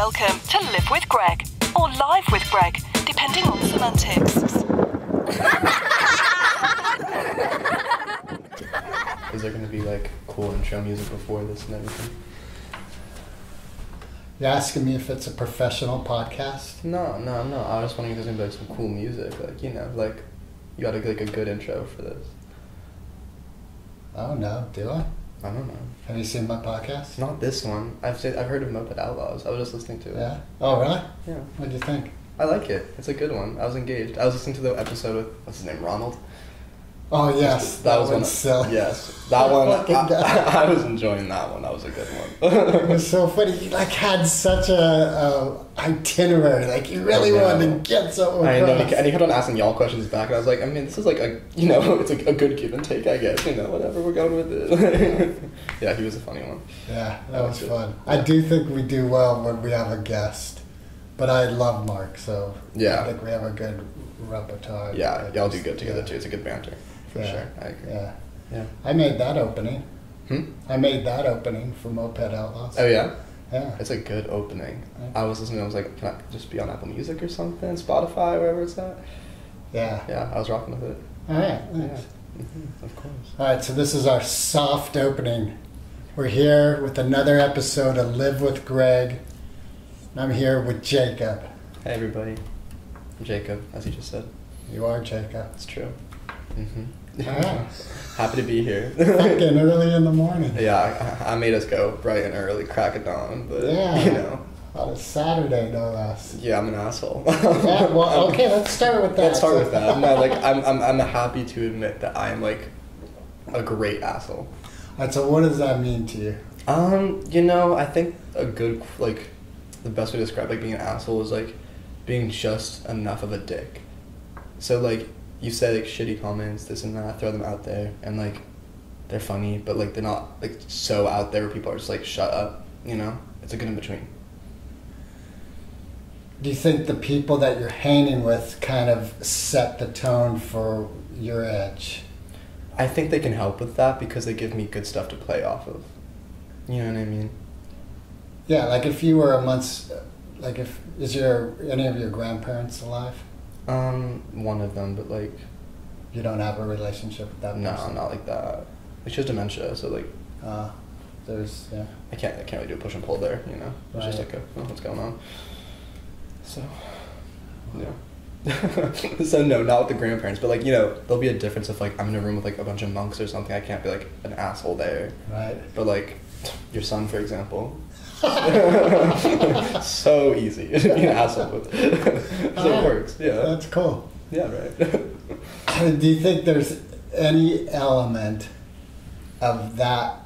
Welcome to Live with Greg, or Live with Greg, depending on semantics. Is there gonna be like cool intro music before this and everything? You're asking me if it's a professional podcast? No, no, no. I was wondering if there's gonna be like some cool music, like you know, like you got to like a good intro for this. Oh no, do I? I don't know. Have you seen my podcast? Not this one. I've said, I've heard of Moped Outlaws. I was just listening to it. Yeah. Oh really? Yeah. What do you think? I like it. It's a good one. I was engaged. I was listening to the episode with what's his name, Ronald. Oh yes, that, was one's one. silly. Yes, that one. I. I was enjoying that one. That was a good one. It was so funny. He like had such a, itinerary. Like he really know. wanted to get something I know, and he kept on asking y'all questions back, and I was like, I mean, this is like a, you know, it's like a good give and take, I guess. You know, whatever we're going with it. yeah, he was a funny one. Yeah, that That was was fun. I do think we do well when we have a guest, but I love Mark, so Yeah. I think we have a good repertoire. Yeah, y'all do good together Yeah. too. It's a good banter, for Yeah. sure. I agree. Yeah, Yeah. I made that opening. Hmm? I made that opening for Moped Outlaws. Oh yeah, yeah. it's a good opening. I was listening. I was like, can I just be on Apple Music or something, Spotify, wherever it's at? Yeah. Yeah, I was rocking with it. All right. Yeah, Thanks. hmm of course. All right. So this is our soft opening. We're here with another episode of Live with Greg. And I'm here with Jacob. Hey everybody, I'm Jacob, as you just said. You are Jacob. It's true. hmm Happy to be here. Fucking early in the morning. Yeah, I, I made us go bright and early, crack of dawn, but Yeah. you know, On a Saturday, no less. yeah, I'm an asshole. Yeah, well, okay, let's start with that. Let's start with that. No, like I'm, I'm, I'm happy to admit that I'm like a great asshole. All right, so what does that mean to you? Um, you know, I think a good like the best way to describe like being an asshole is like being just enough of a dick. So like you say like shitty comments, this and that, throw them out there, and like they're funny, but like they're not like so out there where people are just like shut up. You know, it's a good in between. Do you think the people that you're hanging with kind of set the tone for your edge? I think they can help with that because they give me good stuff to play off of. You know what I mean? Yeah, like if you were amongst, like if is your any of your grandparents alive? Um, one of them, but like You don't have a relationship with that no, person. not like that. Like she has dementia, so like Uh, there's yeah. I can't I can't really do a push and pull there, you know. It's just Right. like a, oh, what's going on. So yeah. so no, not with the grandparents, but like you know, there'll be a difference if like I'm in a room with like a bunch of monks or something. I can't be like an asshole there. Right. But like your son, for example. so easy be an asshole so it works. Yeah. That's cool. Yeah. Right. Do you think there's any element of that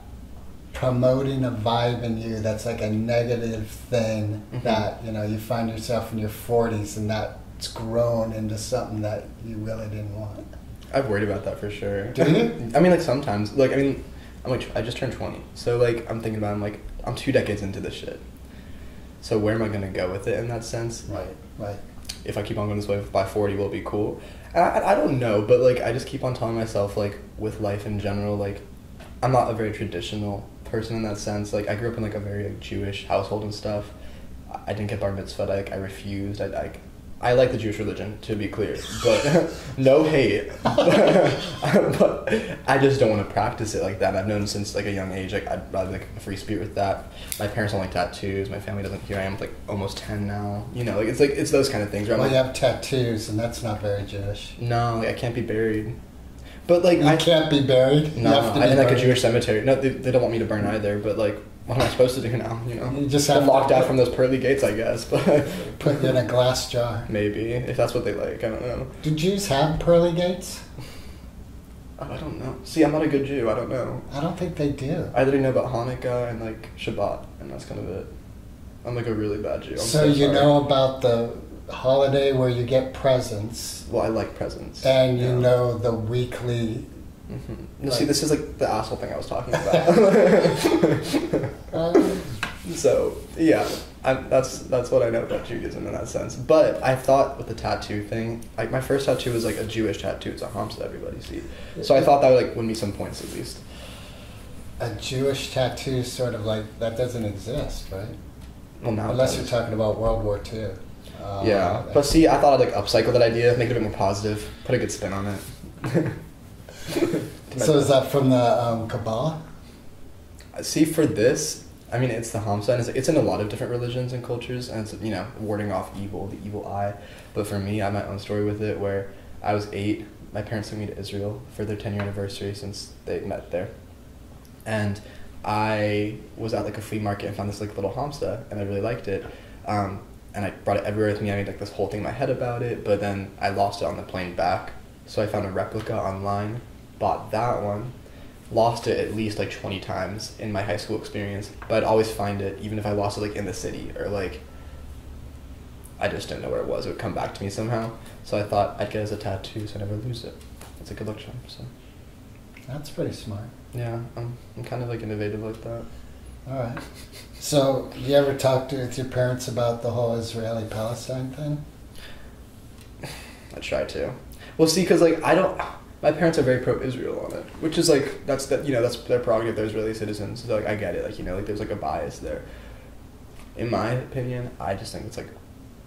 promoting a vibe in you that's like a negative thing Mhm. that you know you find yourself in your 40s and that's grown into something that you really didn't want? I've worried about that for sure. Do you? I mean, like sometimes, like I mean, I'm like I just turned 20, so like I'm thinking about I'm like I'm two decades into this shit. So where am I gonna go with it in that sense? Right. Right. If I keep on going this way by 40, will it be cool? And I, I don't know, but like I just keep on telling myself like with life in general, like I'm not a very traditional person in that sense. Like I grew up in like a very like, Jewish household and stuff. I I didn't get bar mitzvah. Like I refused. I like. I like the Jewish religion, to be clear, but no hate. but I just don't want to practice it like that. I've known since like a young age, like I'd rather like a free spirit with that. My parents don't like tattoos. My family doesn't. Here I am, like almost ten now. You know, like it's like it's those kind of things. Where I'm Well, like, you have tattoos, and that's not very Jewish. no, like, I can't be buried. But like You I can't be buried. no, you have to I be in like a. Jewish cemetery. No, they, they don't want me to burn either. But like, what am I supposed to do now? You know, You just have locked out from those pearly gates, I guess. But Put in a glass jar. maybe if that's what they like, I don't know. Do Jews have pearly gates? Oh, I don't know. See, I'm not a good Jew. I don't know. I don't think they do. I literally know about Hanukkah and like Shabbat, and that's kind of it. I'm like a really bad Jew. I'm so so, you know about the holiday where you get presents, Well, I like presents. and you Yeah. know the weekly. Hmm No, see, this is like the asshole thing I was talking about. Uh, so yeah, I, that's that's what I know about Judaism in that sense. But I thought with the tattoo thing, like my first tattoo was like a Jewish tattoo. It's a Hamsa everybody see. So I thought that would like win me some points at least. a Jewish tattoo, sort of like that, doesn't exist, right? Well, now Unless you're talking about World War II. Uh, Yeah, but see, I thought I'd like upcycle that idea, make it a bit more positive, put a good spin on it. So is that from the um, Kabbalah? See, for this, I mean, it's the Hamsa, and it's, it's in a lot of different religions and cultures, and it's, you know, warding off evil, the evil eye. But for me, I have my own story with it where I was eight. My parents took me to Israel for their 10 year anniversary since they met there. And I was at like a flea market and found this like little Hamsa, and I really liked it. Um, and I brought it everywhere with me. I made like this whole thing in my head about it, but then I lost it on the plane back. So I found a replica online, bought that one, lost it at least like 20 times in my high school experience, but I'd always find it, even if I lost it like in the city or like I just didn't know where it was. It would come back to me somehow. So I thought I'd get it as a tattoo so I never lose it. It's a good luck charm. So That's pretty smart. yeah, I'm, I'm kind of like innovative like that. All right. So, you ever talk to with your parents about the whole Israeli Palestine thing? I try to. Well, see, because like I don't. My parents are very pro-Israel on it, which is like that's that you know that's their prerogative. They're Israeli citizens, so like I get it. Like you know, like there's like a bias there. In my opinion, I just think it's like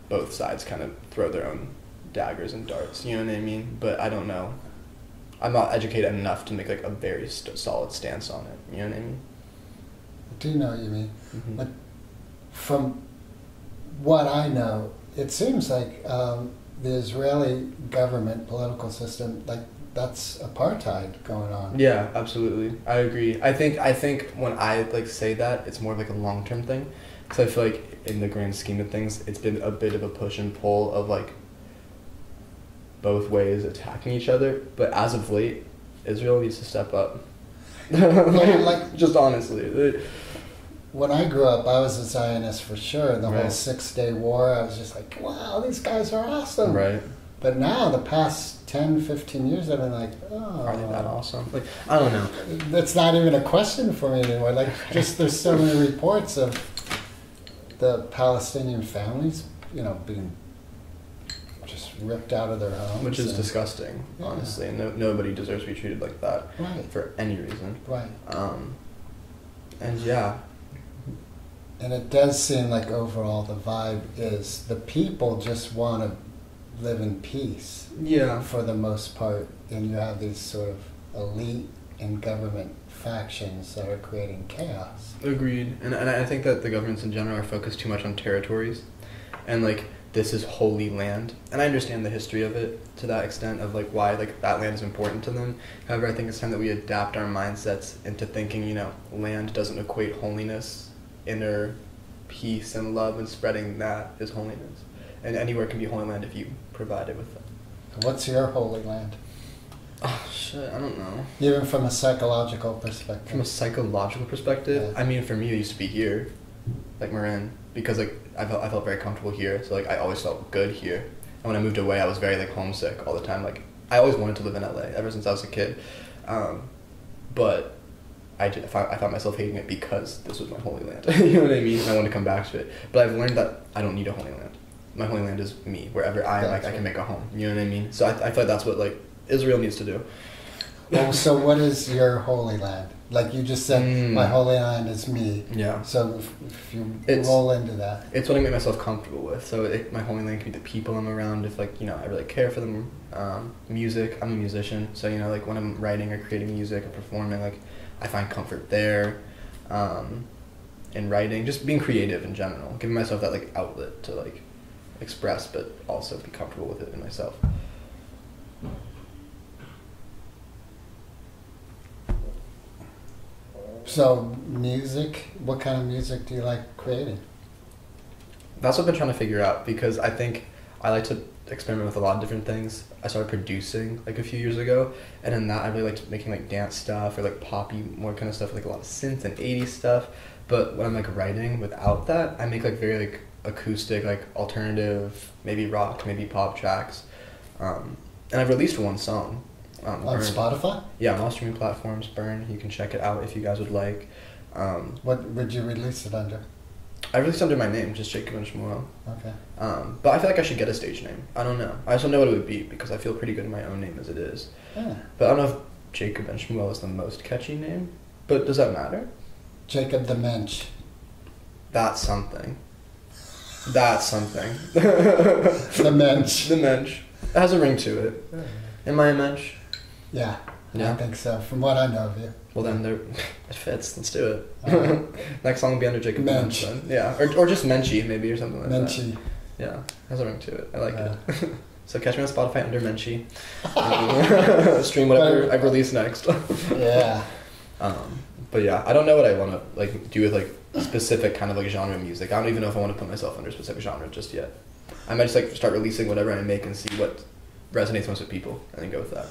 both sides kind of throw their own daggers and darts. You know what I mean? But I don't know. I'm not educated enough to make like a very st- solid stance on it. You know what I mean? I do know what you mean. Mhm. But from what I know, it seems like um, the Israeli government, political system, like that's apartheid going on. Yeah, absolutely. I agree. I think I think when I like say that, it's more of like a long term thing, because I feel like in the grand scheme of things, it's been a bit of a push and pull of like both ways attacking each other. But as of late, Israel needs to step up. like, like- just honestly, When I grew up, I was a Zionist for sure. The whole Six Day War, I was just like, wow, these guys are awesome. right? But now, the past 10, 15 years, I've been like, oh. Are they that awesome? Like I don't know. That's not even a question for me anymore. Like, just there's so many reports of the Palestinian families, you know, being just ripped out of their homes. Which is and- disgusting, Yeah. honestly, and no, nobody deserves to be treated like that Right, for any reason. right. Um, and yeah, And it does seem like overall the vibe is the people just want to live in peace yeah, for the most part, and you have these sort of elite and government factions that are creating chaos. Agreed, and and I think that the governments in general are focused too much on territories, and like this is holy land, and I understand the history of it to that extent of like why like that land is important to them. However, I think it's time that we adapt our mindsets into thinking you know land doesn't equate holiness, inner peace and love and spreading that is holiness, and anywhere can be holy land if you provide it with it. What's your holy land? Oh shit, I don't know. Even from a psychological perspective. From a psychological perspective, Yeah. I mean, for me, it used to be here, like Marin, because like I felt I felt very comfortable here. So like I always felt good here. And when I moved away, I was very like homesick all the time. Like I always wanted to live in LA ever since I was a kid, um, but I, ju- I, found, I found myself hating it because this was my holy land. you know what I mean? I wanted to come back to it, but I've learned that I don't need a holy land. My holy land is me. Wherever I am, like, I can make a home. You know what I mean? So I, I feel like that's what like Israel needs to do. Well, so what is your holy land? Like you just said, Mm. my holy land is me. Yeah. So if, if you It's- roll into that, it's what I make myself comfortable with. So it, my holy land can be the people I'm around. If like you know, I really care for them. Um, music. I'm a musician, so you know, like when I'm writing or creating music or performing, like I find comfort there. Um, in writing, just being creative in general, giving myself that like outlet to like express, but also be comfortable with it in myself. so music. What kind of music do you like creating? That's what I've been trying to figure out because I think I like to experiment with a lot of different things. I started producing like a few years ago, and in that I really liked making like dance stuff or like poppy more kind of stuff, like a lot of synth and 80s stuff. But when I'm like writing without that, I make like very like acoustic, like alternative, maybe rock, maybe pop tracks. Um, and I've released one song. Um, On Burn. Spotify? Yeah, on all streaming platforms. Burn. You can check it out if you guys would like. Um, What would you release it under? I released under my name, just Jacob Ben Shmuel. Okay. Um, but I feel like I should get a stage name. I don't know. I don't know what it would be because I feel pretty good in my own name as it is. Yeah. But I don't know if Jacob Ben Shmuel is the most catchy name. But does that matter? Jacob the Mensch. That's something. That's something. The mensch. the mensch. It has a ring to it. Am I a mensch? Yeah, Yeah. I think so. From what I know of you. Well then, there, it fits. Let's do it. Alright. Next song will be under Jacob Mensch. Mensch. Yeah, or, or just Menchie maybe or something like Menchie. that. Yeah, has a ring to it. I like Yeah. it. so catch me on Spotify under Menchie. Um, Stream whatever I release next. Yeah. Um, but yeah, I don't know what I want to like do with like specific kind of like genre of music. I don't even know if I want to put myself under a specific genre just yet. I might just like start releasing whatever I make and see what resonates most with people, and then go with that.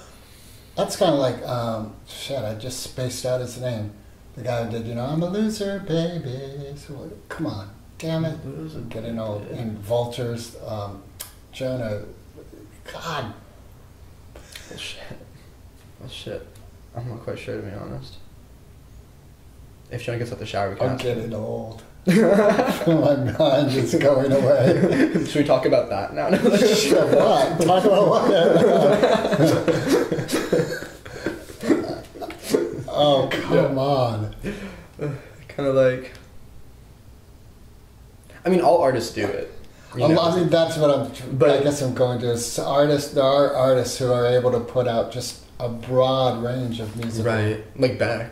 That's kind of like, um, shit, I just spaced out his name. The guy who did, you know, I'm a loser, baby. So, come on. Damn it. I'm getting old. And Vultures, um, Jonah, God. Well, shit. Well, shit. I'm not quite sure to be honest. If Jonah gets out the shower, we can. I'm ask him. getting old. Oh my mind is going away. Should we talk about that now? Shit, what? Talk about what? oh, come on. kind of like. I mean, all artists do it. you um, know? I mean, that's what I'm. But- I guess I'm going to is artists. There are artists who are able to put out just a broad range of music. Right, like Beck.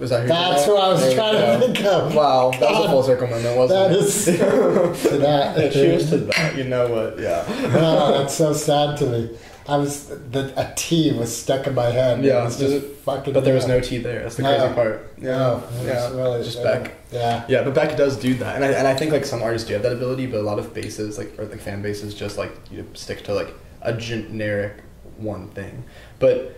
Was that who? That's what I was There trying to think of. Wow, that was a full circle moment, wasn't That it? is to that. yeah, cheers to that. You know what? Yeah. oh, that's so sad to me. I was the, a T was stuck in my head. Yeah, it was just it- fucking. But there was no T there. That's the No. crazy part. Oh, yeah. No, it yeah. really just yeah. Beck. Yeah. Yeah, but Beck does do that, and I and I think like some artists do have that ability, but a lot of bases like or like fan bases just like you know, stick to like a generic one thing. But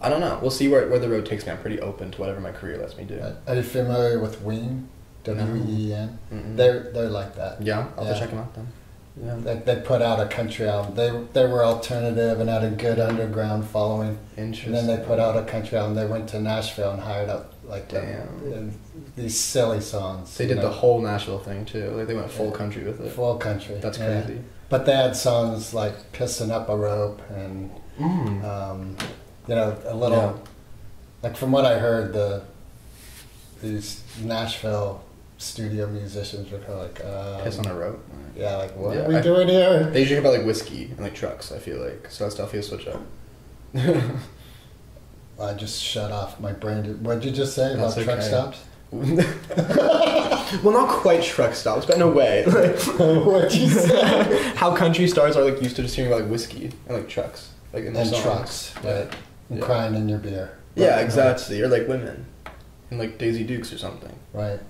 I don't know. We'll see where where the road takes me. I'm pretty open to whatever my career lets me do. Are you familiar with Ween? W E N. Mm-mm. They're they're like that. yeah, I'll Yeah. check them out then. Yeah. They, they put out a country album. They they were alternative and had a good underground following. Interesting. And then they put out a country album. They went to Nashville and hired up like the- Damn. and these silly songs. They did know, the whole Nashville thing too. Like they went full Yeah. country with it. full country. That's yeah. crazy. But they had songs like "Pissing Up a Rope" and Mm. um, you know a little Yeah. like from what I heard the these Nashville studio musicians were kind of like um, Piss on a rope. yeah like what Yeah, are we I- doing here? They usually hear about like whiskey and like trucks. I feel like so that's definitely a switch up. I just shut off my brain. Did- What did you just say about That's truck okay. stops? well, not quite truck stops, but in a way. What'd you say? How country stars are like used to just hearing about like whiskey and like trucks, like in and songs. trucks, right? And Yeah. crying in your beer. Yeah, exactly. Or like women, and like Daisy Dukes or something. Right.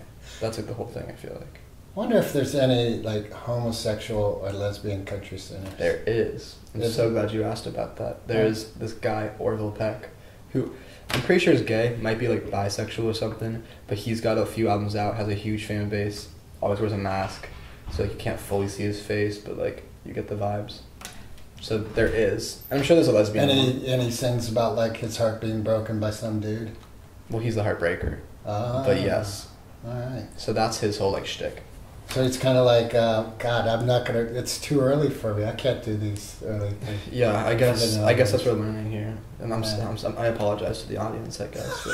That's like the whole thing. I feel like Wonder if there's any like homosexual or lesbian country singers. there is. I'm so glad you asked about that. There's this guy Orville Peck, who I'm pretty sure is gay. Might be like bisexual or something. But he's got a few albums out. Has a huge fan base. Always wears a mask, so like you can't fully see his face, but like you get the vibes. So there is. I'm sure there's a lesbian. And one. he, and he sings about like his heart being broken by some dude. Well, he's the heartbreaker. Ah, But yes. All right. So that's his whole like shtick. So it's kind of like, uh, God, I'm not gonna. It's too early for me. I can't do these early things. Yeah, I guess I guess uh, that's what we're learning here, and I'm, Yeah. am s- I apologize to the audience, I guess. For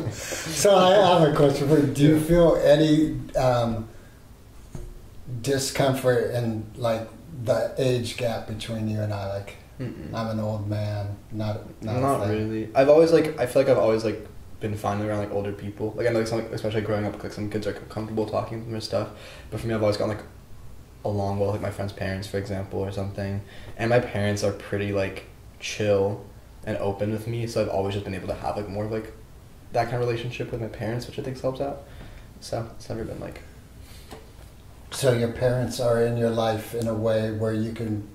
this. So I have a question for you. Do you feel any um, discomfort in like the age gap between you and I? Like, Mm-mm. I'm an old man, not not, Not really. I've always like I feel like I've always like been fine around like older people. Like I know like some especially growing up, like some kids are comfortable talking to them or stuff. But for me, I've always gotten like along well, like my friend's parents, for example, or something. And my parents are pretty like chill and open with me, so I've always just been able to have like more of like that kind of relationship with my parents, which I think helps out. So it's never been like So your parents are in your life in a way where you can,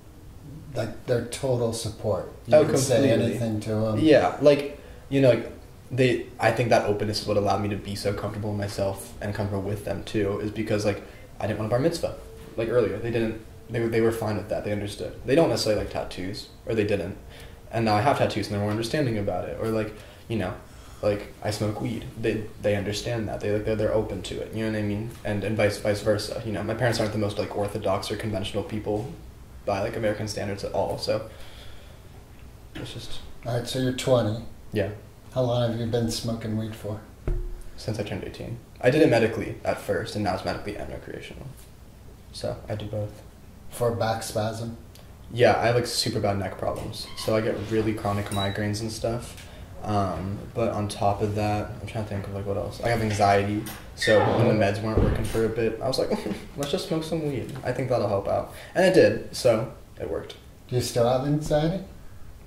like, they're total support. You Oh, can say anything to them. Yeah, like you know, like they. I think that openness is what allowed me to be so comfortable in myself and comfortable with them too. Is because like I didn't want a bar mitzvah, like earlier. They didn't. They were they were fine with that. They understood. They don't necessarily like tattoos, or they didn't. And now I have tattoos, and they're more understanding about it. Or like you know, like I smoke weed. They they understand that. They like they're, they're open to it. You know what I mean? And and vice vice versa. You know, my parents aren't the most like orthodox or conventional people by like American standards at all. So it's just All right, so you're 20. yeah. How long have you been smoking weed for? Since I turned 18. I did it medically at first, and now it's medically and recreational. So I do both. For back spasm? Yeah, I have like super bad neck problems, so I get really chronic migraines and stuff. Um, but on top of that, I'm trying to think of like what else. I have anxiety, so when the meds weren't working for a bit, I was like, let's just smoke some weed. I think that'll help out, and it did. So it worked. Do you still have anxiety?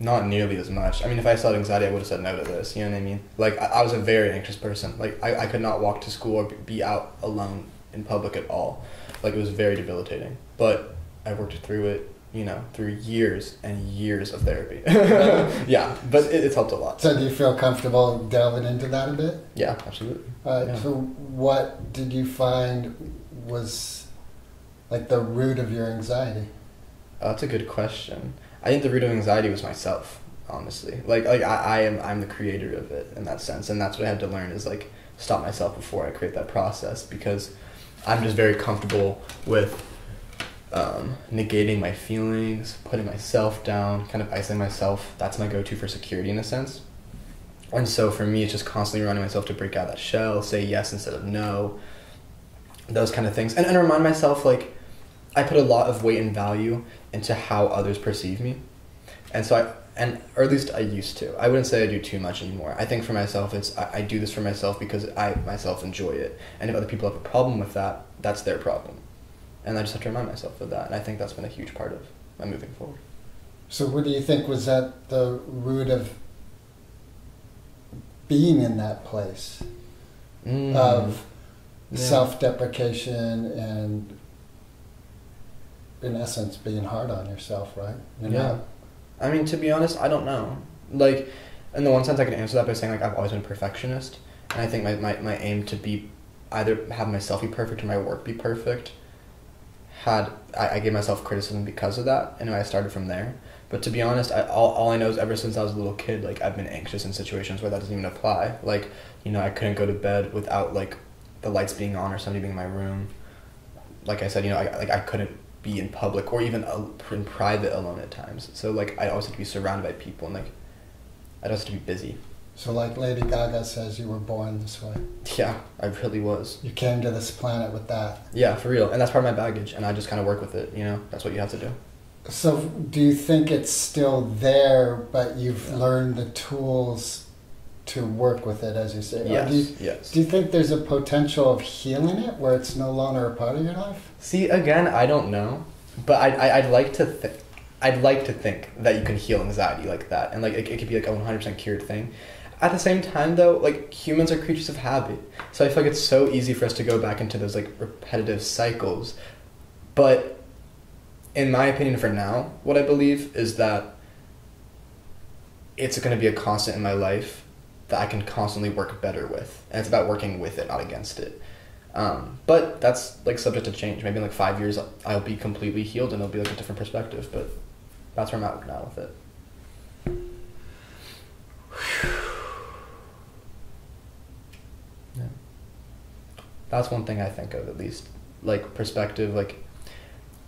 Not nearly as much. I mean, if I still had anxiety, I would have said no to this. You know what I mean? Like I, I was a very anxious person. Like I, I could not walk to school or be out alone in public at all. Like it was very debilitating. But I worked through it you know, through years and years of therapy. yeah, but it, it's helped a lot. So, do you feel comfortable delving into that a bit? Yeah, absolutely. Uh, Yeah. So, what did you find was like the root of your anxiety? Uh, that's a good question. I think the root of anxiety was myself, honestly. Like, like I, I am, I'm the creator of it in that sense, and that's what I had to learn is like stop myself before I create that process because I'm just very comfortable with um, negating my feelings, putting myself down, kind of isolating myself. That's my go-to for security in a sense. And so for me, it's just constantly reminding myself to break out of that shell, say yes instead of no, those kind of things, and, and remind myself like I put a lot of weight and value into how others perceive me, and so I and or at least I used to. I wouldn't say I do too much anymore. I think for myself, it's I, I do this for myself because I myself enjoy it, and if other people have a problem with that, that's their problem, and I just have to remind myself of that, and I think that's been a huge part of my moving forward. So, what do you think was at the root of being in that place Mm. of Yeah. self-deprecation and, in essence, being hard on yourself, right? You're yeah. not- I mean, to be honest, I don't know. Like, in the one sense, I can answer that by saying like I've always been a perfectionist, and I think my, my, my aim to be either have myself be perfect or my work be perfect. Had I, I gave myself criticism because of that, and I started from there. But to be honest, I, all, all I know is ever since I was a little kid, like I've been anxious in situations where that doesn't even apply. Like, you know, I couldn't go to bed without like the lights being on or somebody being in my room. Like I said, you know, I, like I couldn't be in public or even uh, in private alone at times. So like I always had to be surrounded by people and like I'd always have to be busy. So, like Lady Gaga says, you were born this way. Yeah, I really was. You came to this planet with that. Yeah, for real. And that's part of my baggage and I just kind of work with it, you know? That's what you have to do. So, do you think it's still there, but you've learned the tools to work with it, as you say? Yes, Do you, yes. do you think there's a potential of healing it where it's no longer a part of your life? See, again, I don't know, but I, I I'd like to think, I'd like to think that you can heal anxiety like that, and like it, it could be like a one hundred percent cured thing. At the same time, though, like humans are creatures of habit, so I feel like it's so easy for us to go back into those like repetitive cycles. But in my opinion, for now, what I believe is that it's going to be a constant in my life that I can constantly work better with, and it's about working with it, not against it. Um, but that's like subject to change. Maybe in like five years, I'll be completely healed and it'll be like a different perspective. But that's where I'm at now with it. That's one thing I think of at least, like perspective. Like,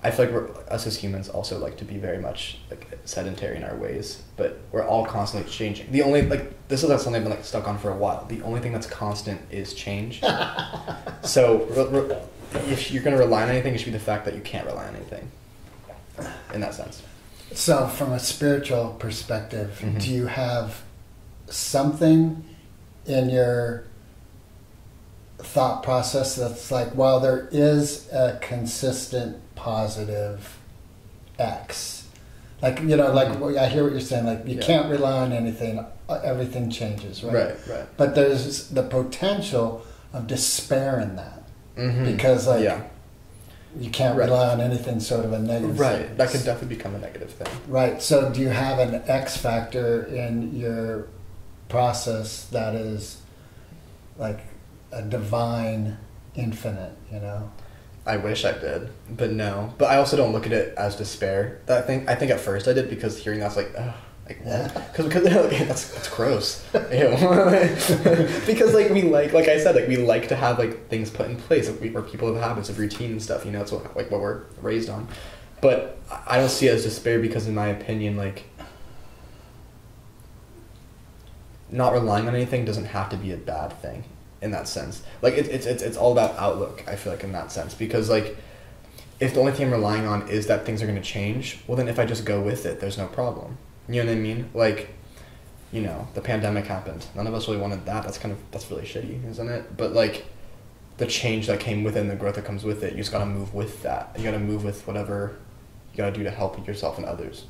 I feel like we're, us as humans also like to be very much like sedentary in our ways, but we're all constantly changing. The only like this is like something I've been like stuck on for a while. The only thing that's constant is change. so re- re- if you're gonna rely on anything, it should be the fact that you can't rely on anything. In that sense. So, from a spiritual perspective, Mhm. do you have something in your thought process that's like, well, there is a consistent positive X? Like, you know, like I hear what you're saying, like, you Yeah. can't rely on anything, uh, everything changes, right? Right. Right. But there's the potential of despair in that Mm-hmm. because, like, yeah. you can't Right. rely on anything sort of a negative. Right. That could definitely become a negative thing. Right. So, do you have an X factor in your process that is like a divine infinite? You know. I wish I did, but no. But I also don't look at it as despair. That thing, I think at first I did because hearing that's like, ugh, like what? Because because like, that's that's gross. Because like we like like I said like we like to have like things put in place. Like, we, we're people have habits of routine and stuff. You know, it's what, like what we're raised on. But I don't see it as despair because, in my opinion, like not relying on anything doesn't have to be a bad thing. In that sense. Like it, it's it's it's all about outlook. I feel like in that sense because like if the only thing I'm relying on is that things are going to change, well then if I just go with it, there's no problem. You know what I mean? Like you know, the pandemic happened. None of us really wanted that. That's kind of that's really shitty, isn't it? But like the change that came within the growth that comes with it, you just got to move with that. You got to move with whatever you got to do to help yourself and others.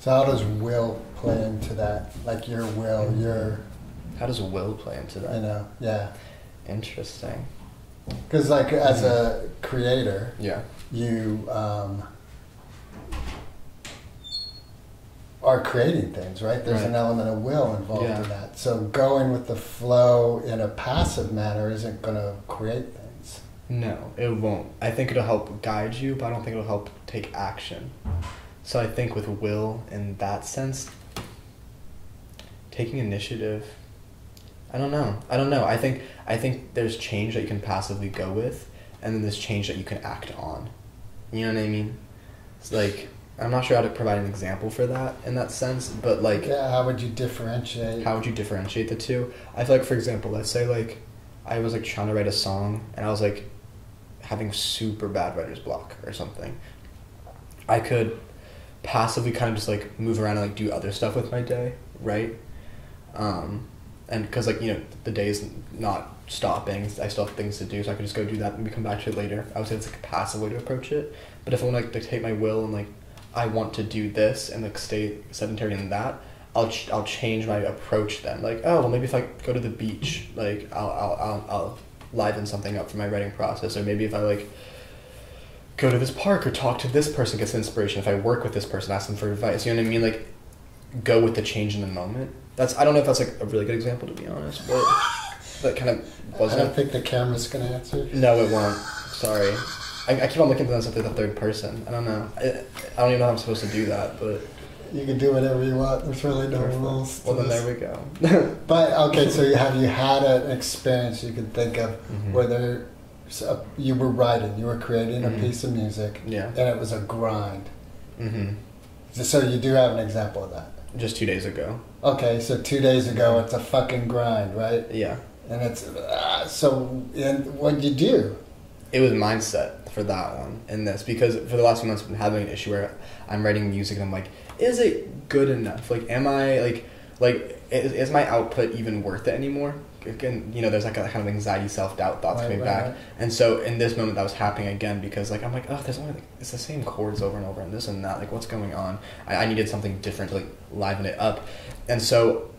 So how does will play into that? Like your will, your, How does will play into you that? know, yeah. Interesting. Because like as a creator, Yeah. you um, are creating things, right? There's an element of will involved Yeah. in that. So going with the flow in a passive manner isn't going to create things. No, it won't. I think it'll help guide you, but I don't think it'll help take action. So I think with will, in that sense, taking initiative. I don't know. I don't know. I think I think there's change that you can passively go with, and then there's change that you can act on. You know what I mean? It's like I'm not sure how to provide an example for that in that sense, but like yeah, how would you differentiate? how would you differentiate the two? I feel like, for example, let's say like I was like trying to write a song and I was like having super bad writer's block or something. I could passively kind of just like move around and like do other stuff with my day, right? Um, and because like you know the day is not stopping, I still have things to do, so I could just go do that and maybe come back to it later. I would say it's like a passive way to approach it. But if I want to like dictate my will and like I want to do this and like stay sedentary in that, I'll ch- I'll change my approach then. Like oh well maybe if I go to the beach, like I'll I'll I'll, I'll liven something up for my writing process, or maybe if I like go to this park or talk to this person gets inspiration. If I work with this person, ask them for advice. You know what I mean? Like go with the change in the moment. That's I don't know if that's like a really good example to be honest, but that kind of I wasn't. don't think the camera's going to answer. No, it won't. Sorry. I, I keep on looking at this at the third person. I don't know. I, I don't even know how I'm supposed to do that, but. You can do whatever you want. There's really no rules. to Well, then this. there we go. But okay, so you- have you had an experience you could think of Mhm. where there, so you were writing, you were creating Mhm. a piece of music, Yeah. and it was a grind. hmm So you do have an example of that. Just two days ago. Okay, so two days ago, it's a fucking grind, right? Yeah. And it's uh, so. And what'd you do? It was mindset for that one and this because for the last few months I've been having an issue where I'm writing music and I'm like, is it good enough? Like, am I like, like, is, is my output even worth it anymore? Again, you know, there's like a kind of anxiety, self doubt thoughts Right, coming right, back, right. and so in this moment that was happening again because like I'm like, oh, there's only like it's the same chords over and over and this and that. Like, what's going on? I, I needed something different to like liven it up, and so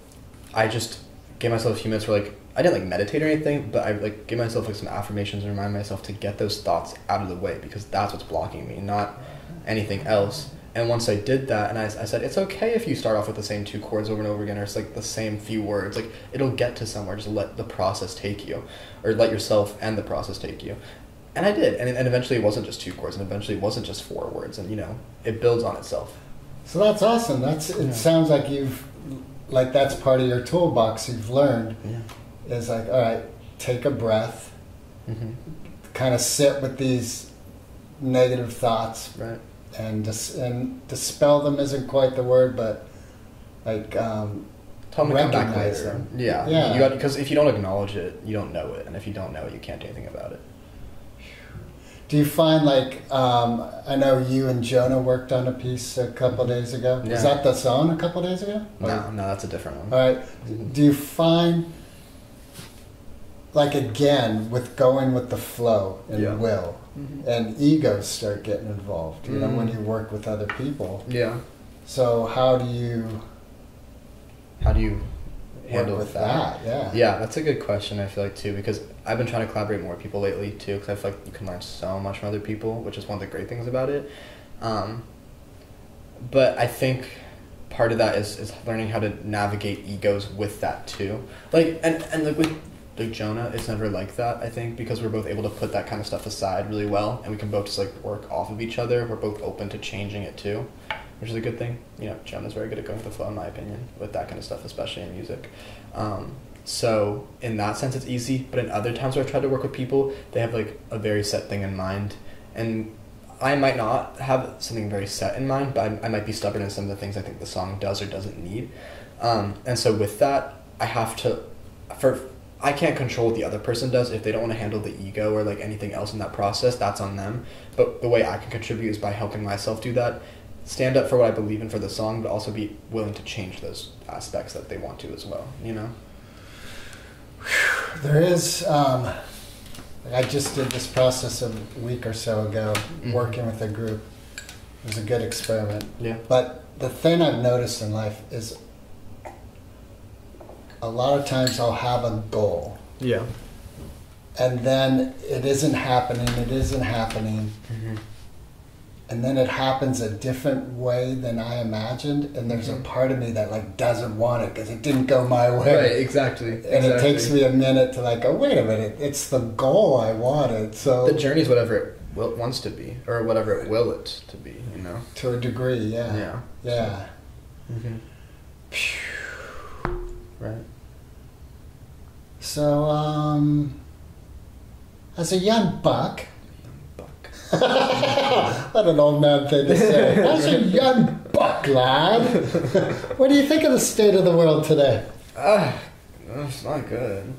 I just gave myself a few minutes where like I didn't like meditate or anything, but I like gave myself like some affirmations and remind myself to get those thoughts out of the way because that's what's blocking me, not anything else. And once I did that, and I, I said, it's okay if you start off with the same two chords over and over again, or it's like the same few words. Like it'll get to somewhere. Just let the process take you, or let yourself and the process take you. And I did, and and eventually it wasn't just two chords, and eventually it wasn't just four words, and you know it builds on itself. So that's awesome. That's it. Yeah. Sounds like you've like that's part of your toolbox. You've learned Yeah. is like all right, take a breath, mm-hmm. kind of sit with these negative thoughts Right. And dis- and dispel them isn't quite the word, but like um, Tell them to come back later. them. Yeah. Yeah. You got because if you don't acknowledge it, you don't know it, and if you don't know it, you can't do anything about it. do you find like um, I know you and Jonah worked on a piece a couple days ago. Yeah. Was that the song a couple days ago? Or- No, no, that's a different one. All right. Do you find, like again, with going with the flow and Yeah. will, Mhm. and egos start getting involved? You know, when Mhm. you work with other people. Yeah. So how do you How do you handle with that? that? Yeah. Yeah, that's a good question. I feel like too because I've been trying to collaborate more with people lately too because I feel like you can learn so much from other people, which is one of the great things about it. Um, but I think part of that is, is learning how to navigate egos with that too. Like and and like with like Jonah, it's never like that. I think because we're both able to put that kind of stuff aside really well, and we can both just like work off of each other. We're both open to changing it too, which is a good thing. You know, Jonah's very good at going with the flow, in my opinion, with that kind of stuff, especially in music. Um, so in that sense, it's easy. But in other times where I've tried to work with people, they have like a very set thing in mind, and I might not have something very set in mind, but I, I might be stubborn in some of the things I think the song does or doesn't need. Um, and so with that, I have to, for I can't control what the other person does. If they don't want to handle the ego or like anything else in that process, that's on them. But the way I can contribute is by helping myself do that. Stand up for what I believe in for the song, but also be willing to change those aspects that they want to as well. You know. There is. Um, I just did this process a week or so ago, Mhm. working with a group. It was a good experiment. Yeah. But the thing I've noticed in life is a lot of times I'll have a goal, Yeah. and then it isn't happening, it isn't happening, Mm-hmm. and then it happens a different way than I imagined, and there's Mhm. a part of me that like doesn't want it because it didn't go my way. Right. Exactly. And it takes me a minute to like, oh wait a minute, it's the goal I wanted. So The journey is whatever it will, wants to be, or whatever it will it to be. You know. to a degree, yeah, Yeah. yeah. Mm-hmm. Right. So, um, as a young buck, Buck. what an old man thing to say. As a young buck, lad, what do you think of the state of the world today? Ah, it's not good.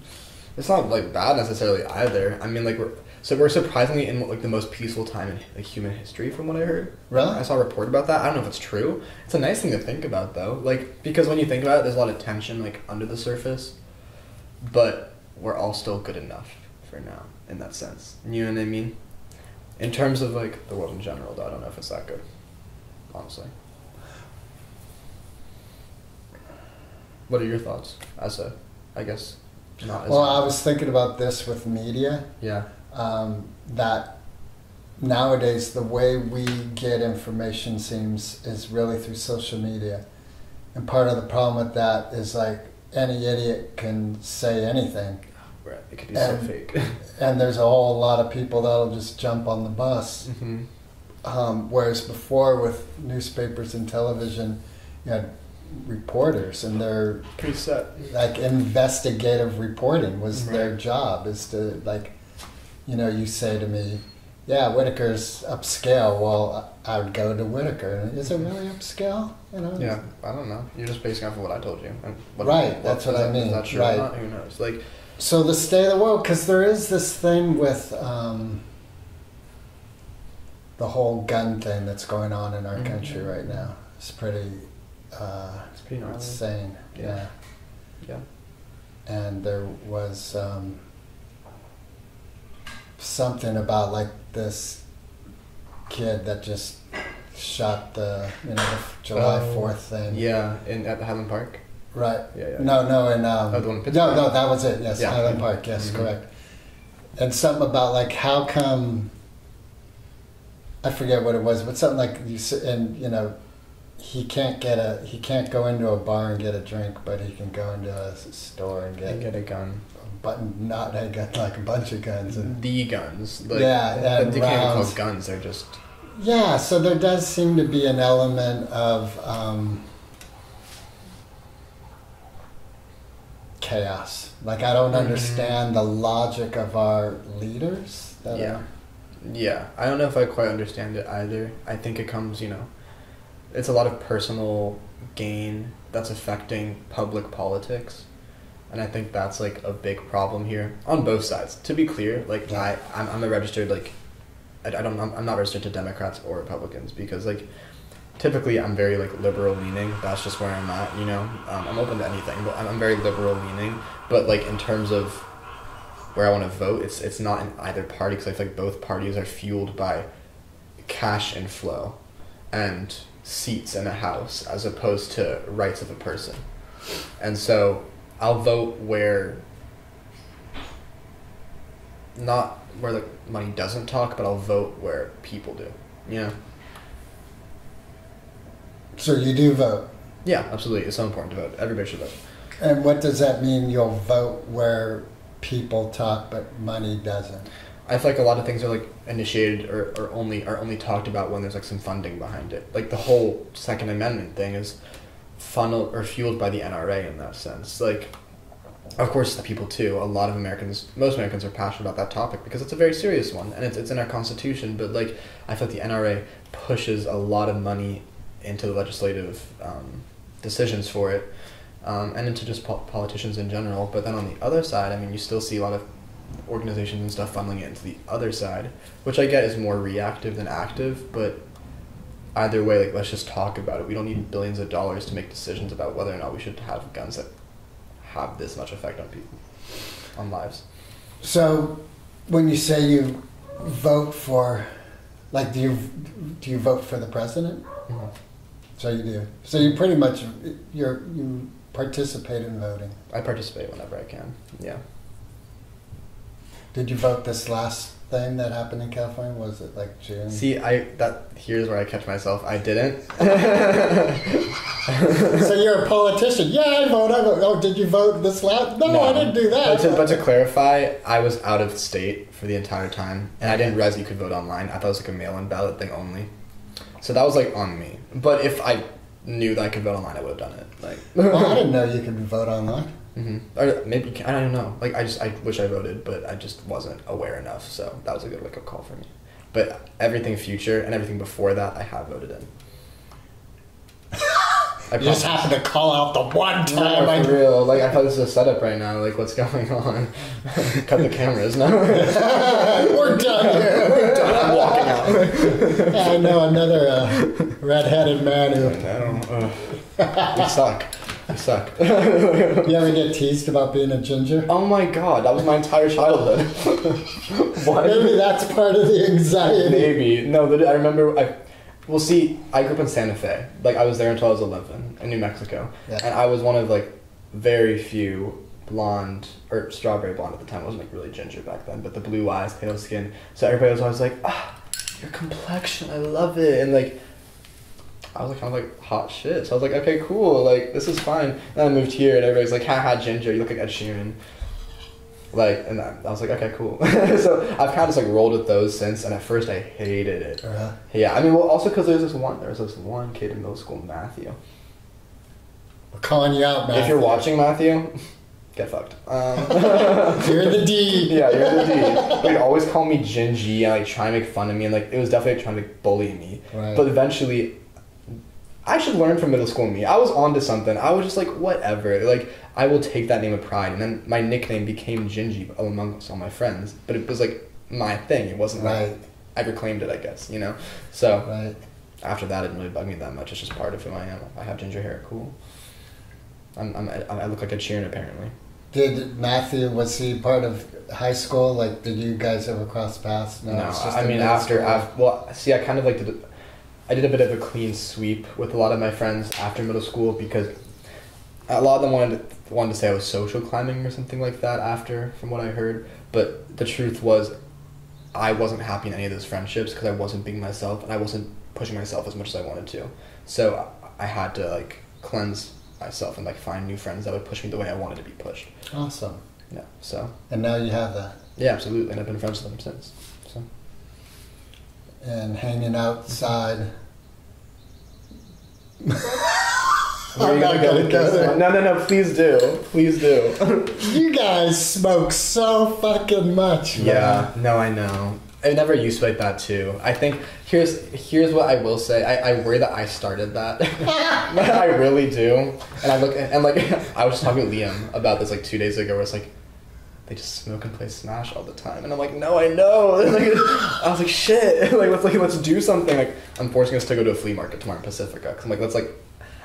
It's not like bad necessarily either. I mean, like we're so we're surprisingly in like the most peaceful time in like human history, from what I heard. Really? I saw a report about that. I don't know if it's true. It's a nice thing to think about though, like because when you think about it, there's a lot of tension like under the surface, but we're all still good enough for now in that sense. You know what I mean? In terms of like the world in general, though, I don't know if it's that good. Honestly. What are your thoughts as a, I guess, not as Well, I was thinking about this with media. yeah, Um, that nowadays the way we get information seems is really through social media, and part of the problem with that is like any idiot can say anything. right. It could be so And- fake. and there's a whole lot of people that'll just jump on the bus. hmm Um, whereas before, with newspapers and television, you had reporters, and their Pretty set. like investigative reporting was their job. Is to like, you know, you say to me, "Yeah, Whitaker's upscale." Well, I would go to Whitaker. Is it really upscale? You know? Yeah, I don't know. You're just basing off of what I told you. And what, Right, that's what I that- mean, that true right. not? Who knows? Like, So the state of the world, because there is this thing with um, the whole gun thing that's going on in our Mhm. country right now. It's pretty uh, it's pretty gnarly. insane. Yeah. Yeah. Yeah. And there was um, something about like this kid that just shot the you know the July Oh, Fourth thing. Yeah, in at the Highland Park. Right. Yeah, yeah. No, no, and um, Oh, the one in no, no, that was it. Yes, Yeah. Highland Park. Yes, Mhm. correct. And something about like how come I forget what it was, but something like you and you know he can't get a he can't go into a bar and get a drink, but he can go into a store and get, And get a gun. But not I got like a bunch of guns and The guns. Like, Yeah, but and they can't rounds. call guns. They're just. yeah. So there does seem to be an element of um, chaos. Like I don't Mhm. understand the logic of our leaders. That Yeah. Yeah, I don't know if I quite understand it either. I think it comes, you know, it's a lot of personal gain that's affecting public politics. And I think that's like a big problem here on both sides. To be clear, like I, I'm, I'm a registered like, I, I don't, I'm, I'm not registered to Democrats or Republicans because like, typically I'm very like liberal leaning. That's just where I'm at. You know, um, I'm open to anything, but I'm, I'm very liberal leaning. But like in terms of where I want to vote, it's it's not in either party because I feel like both parties are fueled by cash inflow and seats in a house as opposed to rights of a person. And so I'll vote where not where the money doesn't talk, but I'll vote where people do. Yeah. So you do vote, Yeah, absolutely. It's so important to vote. Everybody should vote. and what does that mean? You'll vote where people talk, but money doesn't. I feel like a lot of things are like initiated or, or only are only talked about when there's like some funding behind it. Like the whole Second Amendment thing is funneled or fueled by the NRA in that sense. Like, of course, the people too. A lot of Americans, most Americans, are passionate about that topic because it's a very serious one and it's it's in our constitution. But like, I feel like the NRA pushes a lot of money into the legislative um, decisions for it. um, and into just po- politicians in general. But then on the other side, I mean, you still see a lot of organizations and stuff funneling it into the other side, which I get is more reactive than active. But either way, like let's just talk about it. We don't need billions of dollars to make decisions about whether or not we should have guns that have this much effect on people, on lives. So, when you say you vote for, like, do you do you vote for the president? Mm-hmm. So you do. So you pretty much you're you participate in voting. I participate whenever I can. Yeah. Did you vote this last thing that happened in California? Was it like June? See, I that here's where I catch myself. I didn't. so you're a politician. Yeah, I vote. I vote. Oh, did you vote this last? No, I didn't do that. But to, but to clarify, I was out of state for the entire time, and I didn't realize you could vote online. I thought it was like a mail-in ballot thing only. So that was like on me. But if I knew that I could vote online, I would have done it. Like, well, I didn't know you could vote online. Hmm Or maybe I don't know. Like I just I wish I voted, but I just wasn't aware enough. So that was a good wake up call for me. But everything future and everything before that, I have voted in. I You just happened to call out the one time. No, I for real. Like I thought this was a setup right now. Like what's going on? Cut the cameras. No, We're done. We're done. I'm walking out. I know another uh, red-headed man who. I don't. Uh, we suck. We suck. You ever get teased about being a ginger? oh my god, that was my entire childhood. Maybe that's part of the anxiety. Maybe no. But I remember. I well, see, I grew up in Santa Fe. Like I was there until I was eleven in New Mexico, Yeah. and I was one of like very few blonde or strawberry blonde at the time. I wasn't like really ginger back then, but the blue eyes, pale skin. So everybody was always like, ah, your complexion, I love it, and like. I was like kind of like hot shit. So I was like, okay, cool, like this is fine. And then I moved here, and everybody's like, haha, ginger, you look like Ed Sheeran. Like, and I I was like, okay, cool. so I've kind of just like rolled with those since, and at first I hated it. Uh, Yeah, I mean, well, also because there's this one, there was this one kid in middle school, Matthew. we're calling you out, man. If you're watching Matthew, get fucked. Um, you're the D. yeah, you're the D. He'd always call me Gingy and like try and make fun of me, and like it was definitely trying to bully me. Right. But eventually, I should learn from middle school me. I was onto something. I was just like, whatever. Like, I will take that name of pride. And then my nickname became Gingy amongst all my friends. But it was like my thing. It wasn't Right. like I reclaimed it, I guess, you know? So Right. after that, it didn't really bug me that much. It's just part of who I am. I have ginger hair. Cool. I'm, I'm, I look like a Sheeran, apparently. Did Matthew was he part of high school? Like, did you guys ever cross paths? No, it's just I mean after, after well, see, I kind of like did, I did a bit of a clean sweep with a lot of my friends after middle school because a lot of them wanted to, wanted to say I was social climbing or something like that after, from what I heard. But the truth was, I wasn't happy in any of those friendships because I wasn't being myself and I wasn't pushing myself as much as I wanted to. So I had to like cleanse myself and like find new friends that would push me the way I wanted to be pushed. Awesome. Yeah. So And now you have that. yeah, absolutely, and I've been friends with them since. And hanging outside. Where are you I'm not gonna go gonna with go this there. No, no, no. Please do. Please do. You guys smoke so fucking much. man. yeah. No, I know. I never used to like that too. I think here's here's what I will say. I, I worry that I started that. I really do. And I look and like I was just talking to Liam about this like two days ago. Where it's like they just smoke and play Smash all the time, and I'm like, no, I know. Like, I was like, shit. like let's like let's do something. Like I'm forcing us to go to a flea market tomorrow in Pacifica. Cause I'm like let's like.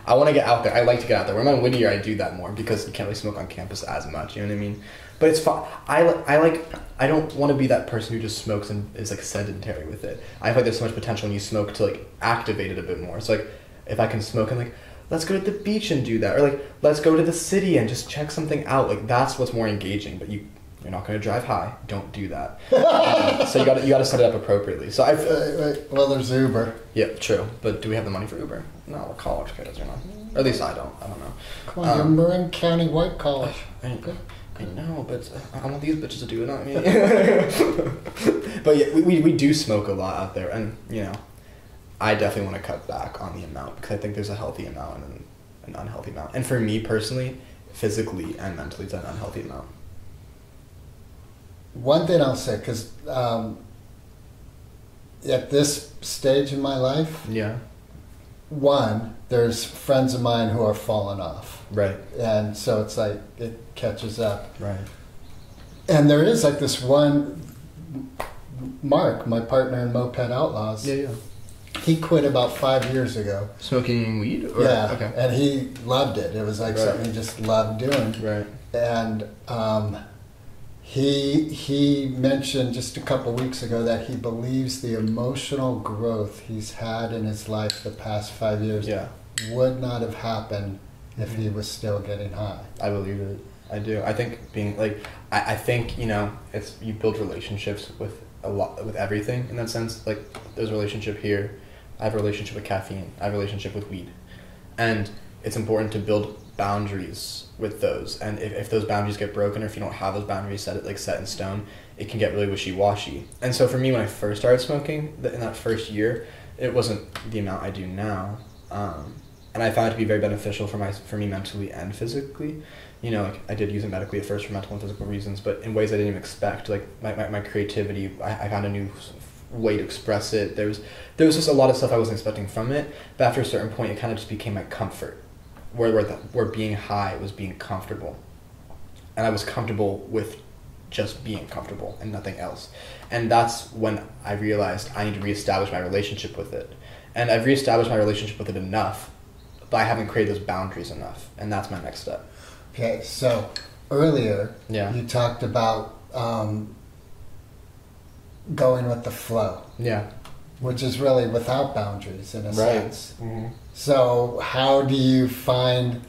I want to get out there. I like to get out there. When I'm in Whittier, I do that more because you can't really smoke on campus as much. You know what I mean? But it's fun. I, I like. I don't want to be that person who just smokes and is like sedentary with it. I feel like there's so much potential when you smoke to like activate it a bit more. So like, if I can smoke and like, let's go to the beach and do that, or like, let's go to the city and just check something out. Like that's what's more engaging. But you, you're not going to drive high. Don't do that. Um, so you got to you got to set it up appropriately. So I. Right. Well, there's Uber. Yeah, true. But do we have the money for Uber? No, we're college kids are not. Or at least I don't. I don't know. Come on, Um, you're Marin County White College. I, I know, but I want these bitches to do it, not me. but yeah, we, we, we do smoke a lot out there, and you know, I definitely want to cut back on the amount because I think there's a healthy amount and an, an unhealthy amount. And for me personally, physically and mentally, it's an unhealthy amount. One thing I'll say, because um, at this stage in my life, Yeah. one, there's friends of mine who are falling off, Right. and so it's like it catches up. Right. And there is like this one, Mark, my partner in Moped Outlaws. Yeah, yeah. He quit about five years ago. Smoking weed? Or, yeah, Okay. and he loved it. It was like Right. something he just loved doing. Right. And um, he he mentioned just a couple weeks ago that he believes the emotional growth he's had in his life the past five years Yeah. would not have happened if he was still getting high. I believe it. I do. I think being like, I, I think you know, it's you build relationships with a lot with everything in that sense. Like, there's a relationship here. I have a relationship with caffeine. I have a relationship with weed, and it's important to build boundaries with those. And if, if those boundaries get broken, or if you don't have those boundaries set like set in stone, it can get really wishy washy. And so for me, when I first started smoking, in that first year, it wasn't the amount I do now. Um, and I found it to be very beneficial for my for me mentally and physically. You know, like I did use it medically at first for mental and physical reasons, but in ways I didn't even expect. Like my, my, my creativity, I, I found a new way to express it. There was there was just a lot of stuff I wasn't expecting from it. But after a certain point, it kind of just became my comfort, where where the, where being high was being comfortable, and I was comfortable with just being comfortable and nothing else. And that's when I realized I need to reestablish my relationship with it. And I've reestablished my relationship with it enough, but I haven't created those boundaries enough. And that's my next step. Okay, so earlier Yeah. you talked about um, going with the flow, Yeah. Which is really without boundaries in a sense. Mm-hmm. So, how do you find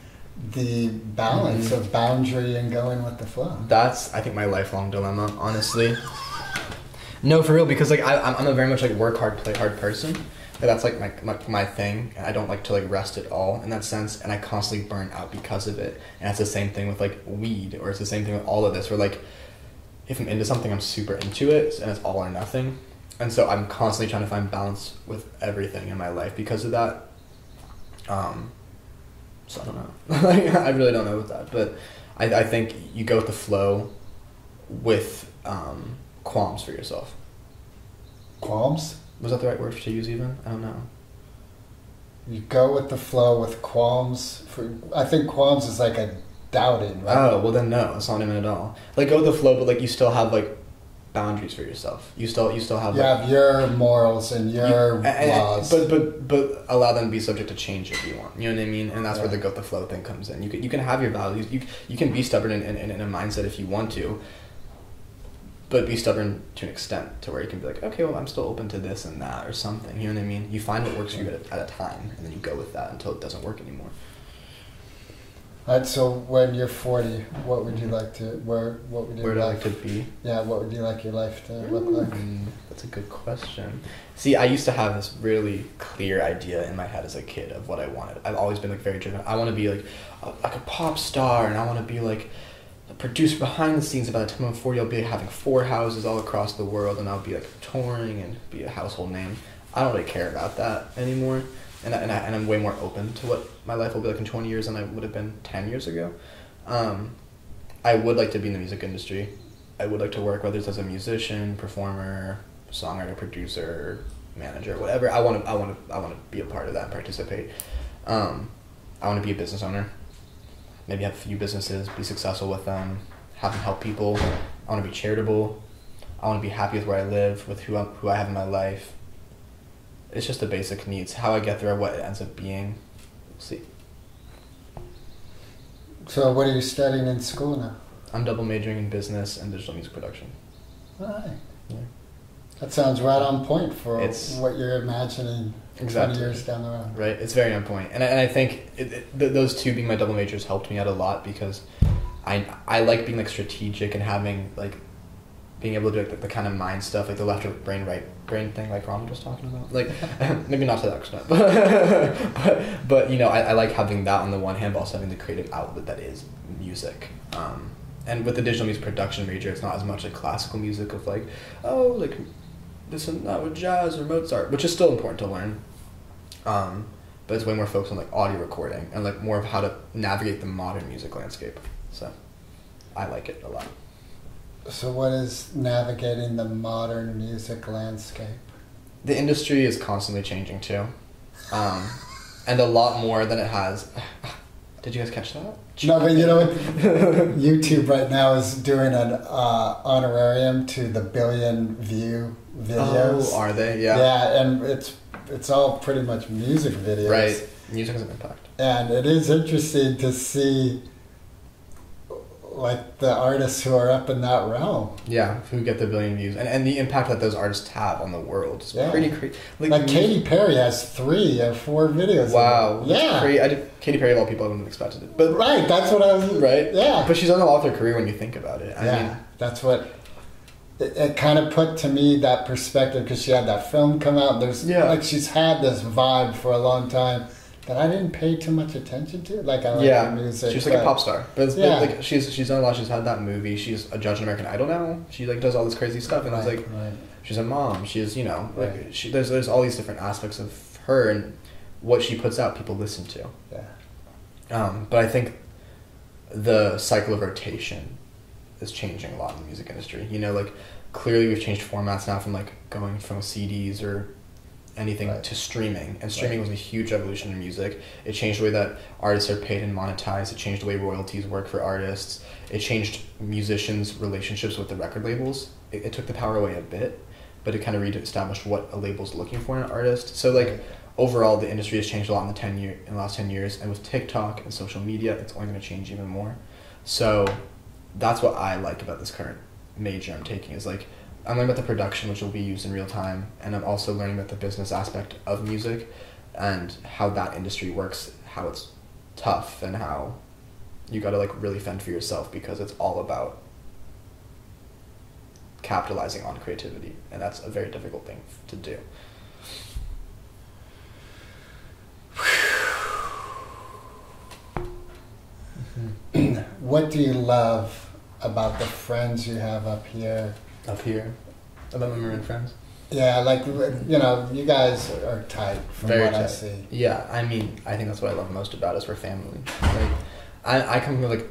the balance Mhm. of boundary and going with the flow? That's I think my lifelong dilemma, honestly. No, for real, because like I, I'm I'm a very much like work hard, play hard person. Like, that's like my, my my thing, I don't like to like rest at all in that sense, and I constantly burn out because of it. And it's the same thing with like weed, or it's the same thing with all of this. Where like, if I'm into something, I'm super into it, and it's all or nothing. And so I'm constantly trying to find balance with everything in my life because of that. Um, so I don't know. I really don't know with that, but I, I think you go with the flow with um, qualms for yourself. Qualms? Was that the right word to use? Even I don't know. You go with the flow with qualms. For I think qualms is like a doubting, right? Oh well, then no, it's not even at all. Like go with the flow, but like you still have like boundaries for yourself. You still you still have. you like, have your morals and your You- and- laws. But but but allow them to be subject to change if you want. You know what I mean? And that's where the go with the flow thing comes in. You can you can have your values. You you can be stubborn in, in, in a mindset if you want to. But be stubborn to an extent to where you can be like, okay, well, I'm still open to this and that or something. You know what I mean? You find what works for you at a, at a time, and then you go with that until it doesn't work anymore. Alright, so when you're 40, what would you like to, where, what would you Where like, like to be? yeah, what would you like your life to look like? That's a good question. See, I used to have this really clear idea in my head as a kid of what I wanted. I've always been like very driven. I want to be like a, like a pop star, and I want to be like a producer behind the scenes. By the time I'm forty, I'll be having four houses all across the world, and I'll be like touring and be a household name. I don't really care about that anymore, and I, and, I, and I'm way more open to what my life will be like in twenty years than I would have been ten years ago. Um, I would like to be in the music industry. I would like to work, whether it's as a musician, performer, songwriter, producer, manager, whatever. I want to, I want to, I want to be a part of that and participate. Um, I want to be a business owner. Maybe have a few businesses, be successful with them, have them help people. I want to be charitable. I want to be happy with where I live, with who I, who I have in my life. It's just the basic needs. How I get there, what it ends up being, we'll see. So what are you studying in school now? I'm double majoring in business and digital music production. Alright. Yeah. That sounds right on point for It's- what you're imagining Exactly. 20 years down the road. Right, it's very on point, and I, and I think it, it, th- those two being my double majors helped me out a lot because I I like being like strategic and having like being able to do like, the, the kind of mind stuff like the left brain right brain thing like Ron was talking about like maybe not to that extent but but, but you know I, I like having that on the one hand but also having the creative outlet that is music um, and with the digital music production major it's not as much like classical music of like oh like this and that with jazz or Mozart which is still important to learn um, but it's way more focused on like audio recording and like more of how to navigate the modern music landscape. So I like it a lot. So what is navigating the modern music landscape? The industry is constantly changing too. Um, and a lot more than it has. Did you guys catch that? No, but you know what? YouTube right now is doing an uh, honorarium to the billion view videos. Oh, are they? Yeah. Yeah, and it's it's all pretty much music videos. Right. Music has an impact. And it is interesting to see like the artists who are up in that realm. Yeah, who get the billion views and, and the impact that those artists have on the world is Yeah. pretty crazy. Like Katy Perry has three or four videos. Wow. Yeah. cra- I did, Katy Perry of all people, I wouldn't have expected it. But Right. That's what I was. right. Yeah. But she's done a lot of her career when you think about it. I yeah. mean, that's what. It, it kind of put to me that perspective because she had that film come out. There's Yeah. like she's had this vibe for a long time that I didn't pay too much attention to. Like I like yeah, her music. she's like a pop star. But it's Yeah. like she's she's done a lot. She's had that movie. She's a judge in American Idol now. She like does all this crazy stuff, and I was like, right. she's a mom. She's you know like Right. she there's there's all these different aspects of her and what she puts out. People listen to. Yeah. Um, but I think the cycle of rotation is changing a lot in the music industry. You know, like clearly we've changed formats now from like going from CDs or anything Right. to streaming. And streaming Right. was a huge evolution in music. It changed the way that artists are paid and monetized. It changed the way royalties work for artists. It changed musicians' relationships with the record labels. It, it took the power away a bit, but it kind of reestablished what a label's looking for in an artist. So like overall the industry has changed a lot in the 10 year in the last 10 years and with tiktok and social media it's only going to change even more so that's what i like about this current major i'm taking is like i'm learning about the production which will be used in real time and i'm also learning about the business aspect of music and how that industry works how it's tough and how you got to like really fend for yourself because it's all about capitalizing on creativity and that's a very difficult thing to do hmm. What do you love about the friends you have up here? Up here about my Marin friends. Yeah, like you know, you guys are tight from Very what I tight. see. Yeah, I mean, I think that's what I love most about us. We're family. Like, I I come from like,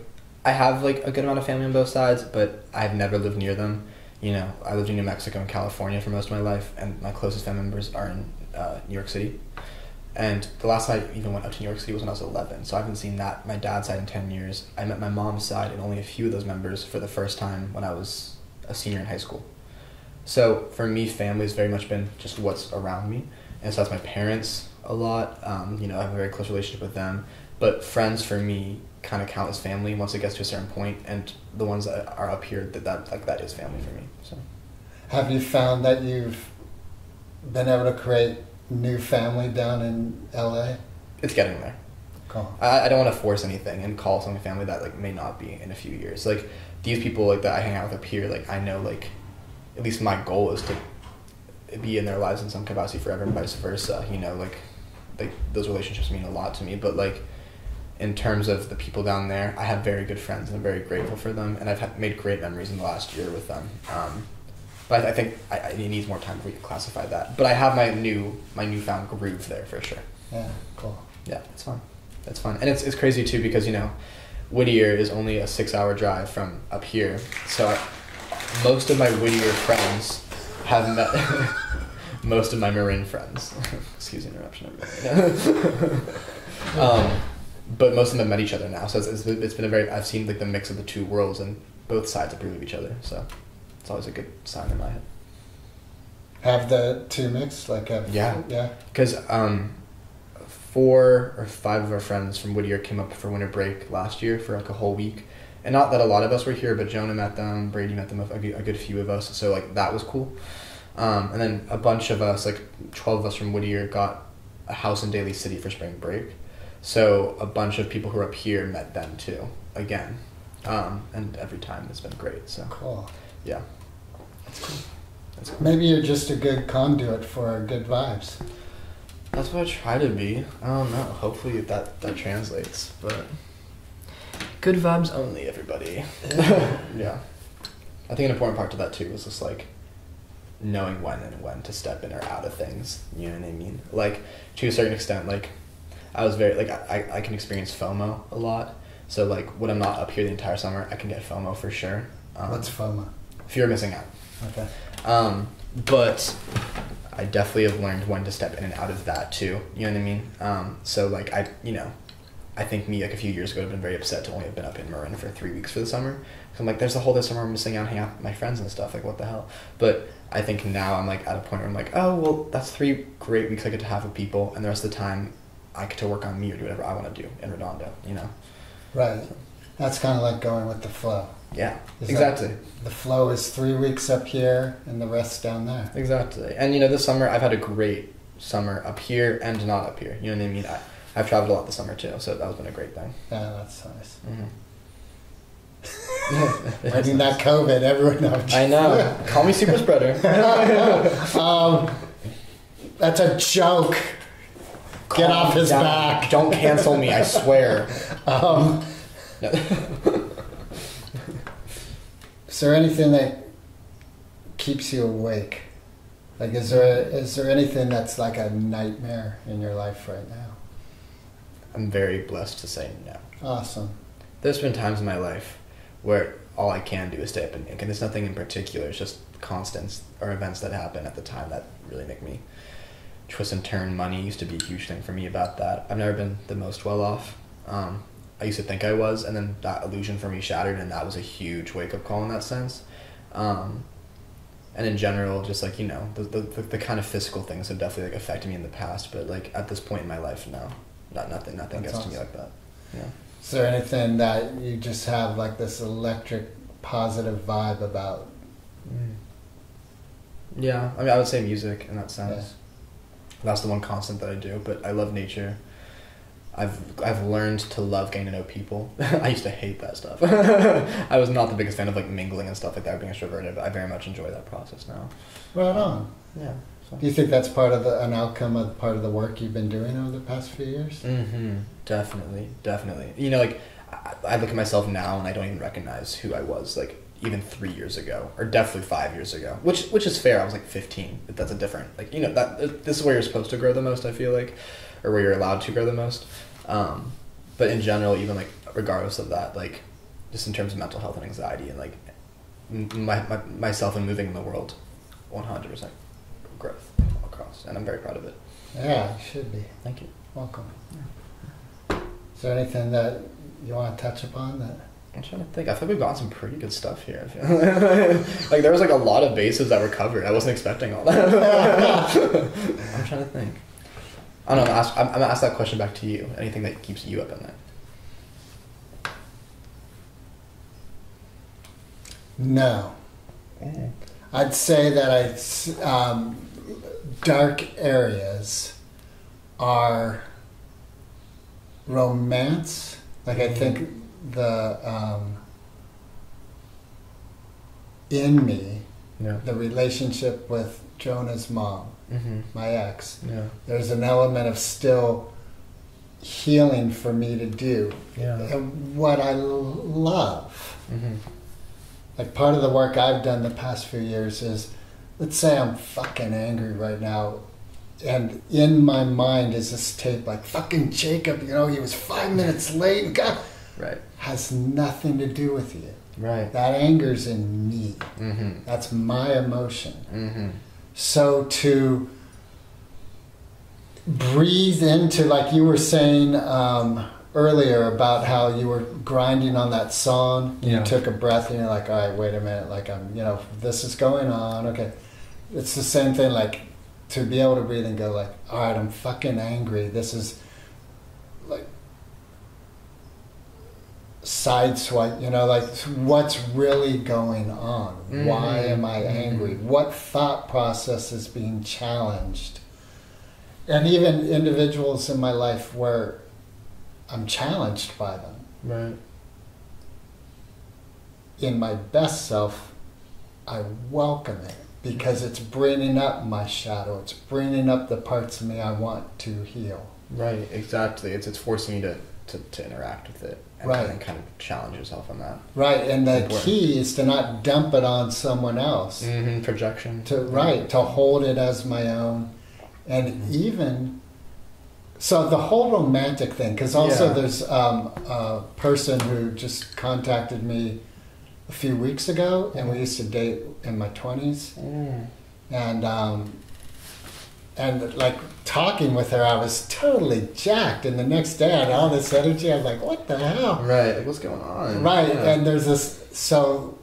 I have like a good amount of family on both sides, but I've never lived near them. You know, I lived in New Mexico and California for most of my life, and my closest family members are in uh, New York City. And the last time I even went up to New York City was when I was 11, so I haven't seen that my dad's side in 10 years. I met my mom's side and only a few of those members for the first time when I was a senior in high school. So for me, family has very much been just what's around me, and so that's my parents a lot. Um, you know, I have a very close relationship with them. But friends for me kind of count as family once it gets to a certain point, and the ones that are up here that, that like that is family for me. So Have you found that you've been able to create new family down in LA? it's getting there. Cool. I, I don't want to force anything and call something family that like may not be in a few years. Like these people like that I hang out with up here, like I know like at least my goal is to be in their lives in some capacity forever and vice versa. You know, like like those relationships mean a lot to me. But like in terms of the people down there, I have very good friends and I'm very grateful for them and I've made great memories in the last year with them. Um, but I think I, it needs more time before we can classify that. But I have my new my newfound groove there for sure. Yeah, cool. Yeah, it's fun. It's fun, and it's it's crazy too because you know, Whittier is only a six-hour drive from up here, so I, most of my Whittier friends have met most of my Marin friends. Excuse the interruption. um, but most of them have met each other now, so it's, it's, it's been a very I've seen like the mix of the two worlds, and both sides approve of each other, so it's always a good sign in my head. Have the two mixed? Like have, Yeah. yeah. Because um, four or five of our friends from Whittier came up for winter break last year for like a whole week. And not that a lot of us were here, but Jonah met them, Brady met them, a good, a good few of us. So like that was cool. Um, and then a bunch of us, like twelve of us from Whittier, got a house in Daly City for spring break. So a bunch of people who are up here met them too, again. Um, and every time it's been great. So Cool. yeah, that's cool. That's cool. Maybe you're just a good conduit for good vibes. That's what I try to be. I don't know. Hopefully that that translates, but good vibes only, everybody. yeah. I think an important part to that too is just like knowing when and when to step in or out of things. You know what I mean? Like to a certain extent, like I was very like I, I can experience FOMO a lot. So like when I'm not up here the entire summer, I can get FOMO for sure. Um, What's FOMO? fear of missing out. Okay. Um, but I definitely have learned when to step in and out of that too. You know what I mean? Um, so like I, you know, I think me like a few years ago I've been very upset to only have been up in Marin for three weeks for the summer. So I'm like, there's a whole this summer I'm missing out, hanging out with my friends and stuff. Like what the hell? But I think now I'm like at a point where I'm like, oh well, that's three great weeks I get to have with people, and the rest of the time I get to work on me or do whatever I want to do in Redondo. You know? Right. That's kind of like going with the flow. Yeah. Exactly. The flow is three weeks up here and the rest down there. Exactly. And you know, this summer I've had a great summer up here and not up here. You know what I mean? I, I've traveled a lot this summer too, so that has been a great thing. Yeah, that's nice. Mm-hmm. I mean, that COVID, everyone knows. I know. Call me super spreader. um, that's a joke. Get off his down. back. Don't cancel me, I swear. Um, No. Is there anything that keeps you awake? Like, is there is there anything that's like a nightmare in your life right now? I'm very blessed to say no. Awesome. There's been times in my life where all I can do is stay up and think, and there's nothing in particular. It's just constants or events that happen at the time that really make me twist and turn. Money used to be a huge thing for me about that. I've never been the most well off. Um, I used to think I was, and then that illusion for me shattered, and that was a huge wake up call in that sense. Um, and in general, just like you know, the, the the kind of physical things have definitely like affected me in the past, but like at this point in my life, no, not nothing, nothing That's gets to me like that. Yeah. Is there anything that you just have like this electric positive vibe about? Yeah, I mean, I would say music in that sense. Yeah. That's the one constant that I do. But I love nature. I've I've learned to love getting to know people. I used to hate that stuff. I was not the biggest fan of like mingling and stuff like that, being extroverted. But I very much enjoy that process now. Right on. Yeah. So. Do you think that's part of the, an outcome of part of the work you've been doing over the past few years? Mm-hmm. Definitely, definitely. You know, like I, I look at myself now and I don't even recognize who I was. Like even three years ago, or definitely five years ago. Which which is fair. I was like fifteen. But that's a different. Like you know that this is where you're supposed to grow the most. I feel like, or where you're allowed to grow the most. Um, but in general, even like regardless of that, like just in terms of mental health and anxiety and like my, my myself and moving in the world, one hundred percent growth across, and I'm very proud of it. Yeah, you should be. Thank you. Welcome. Is there anything that you want to touch upon that? I'm trying to think. I think we've got some pretty good stuff here. Like there was like a lot of bases that were covered. I wasn't expecting all that. I'm trying to think. I don't know. Ask, I'm, I'm gonna ask that question back to you. Anything that keeps you up at night? No. I'd say that I, um, dark areas are romance. Like I think the um, in me, Yeah. the relationship with Jonah's mom, Mm-hmm. my ex. Yeah. There's an element of still healing for me to do. Yeah. And what I love Mm-hmm. like part of the work I've done the past few years is let's say I'm fucking angry right now and in my mind is this tape like fucking Jacob, you know, he was five minutes late. God Right. has nothing to do with you. Right. That anger's in me. Mm-hmm. That's my emotion. Mm-hmm. So to breathe into, like you were saying um, earlier about how you were grinding on that song, Yeah. you took a breath and you're like, all right, wait a minute, like I'm, you know, this is going on. Okay, it's the same thing. Like to be able to breathe and go, like, all right, I'm fucking angry. This is like sideswipe, you know, like what's really going on? Why Mhm. am I angry? What thought process is being challenged? And even individuals in my life where I'm challenged by them. Right. In my best self, I welcome it because it's bringing up my shadow. It's bringing up the parts of me I want to heal. Right. Exactly. It's it's forcing you to, to, to interact with it and, Right. and kind of challenge yourself on that. Right, and the Important. key is to not dump it on someone else. Mm-hmm. Projection. to right to hold it as my own and even so the whole romantic thing because also Yeah. there's um, a person who just contacted me a few weeks ago and we used to date in my 20s Mm. and um, and like talking with her, I was totally jacked. And the next day, I had all this energy. I was like, "What the hell?" Right. Like, what's going on? Right, Yeah. and there's this so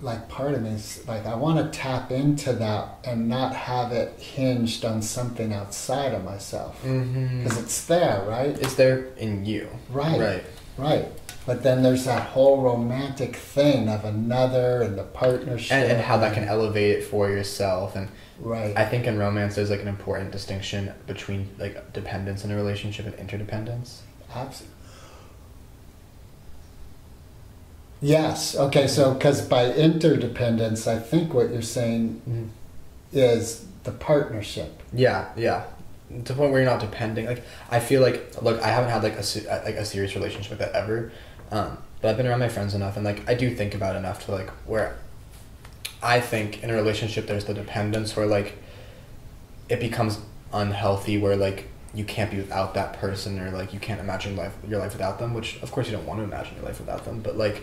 like part of me is like I want to tap into that and not have it hinged on something outside of myself mm-hmm. because it's there, right? It's there in you. Right. Right. Right. But then there's that whole romantic thing of another and the partnership And, and how that can elevate it for yourself. And right. I think in romance, there's like an important distinction between like dependence in a relationship and interdependence. Abs- Yes. Okay. So, because by interdependence, I think what you're saying mm-hmm. is the partnership. Yeah, yeah. To the point where you're not depending. Like I feel like look, I haven't had like a like a serious relationship like that ever, um, but I've been around my friends enough, and like I do think about enough to like where I think in a relationship there's the dependence where like it becomes unhealthy where like you can't be without that person or like you can't imagine life your life without them, which of course you don't want to imagine your life without them, but like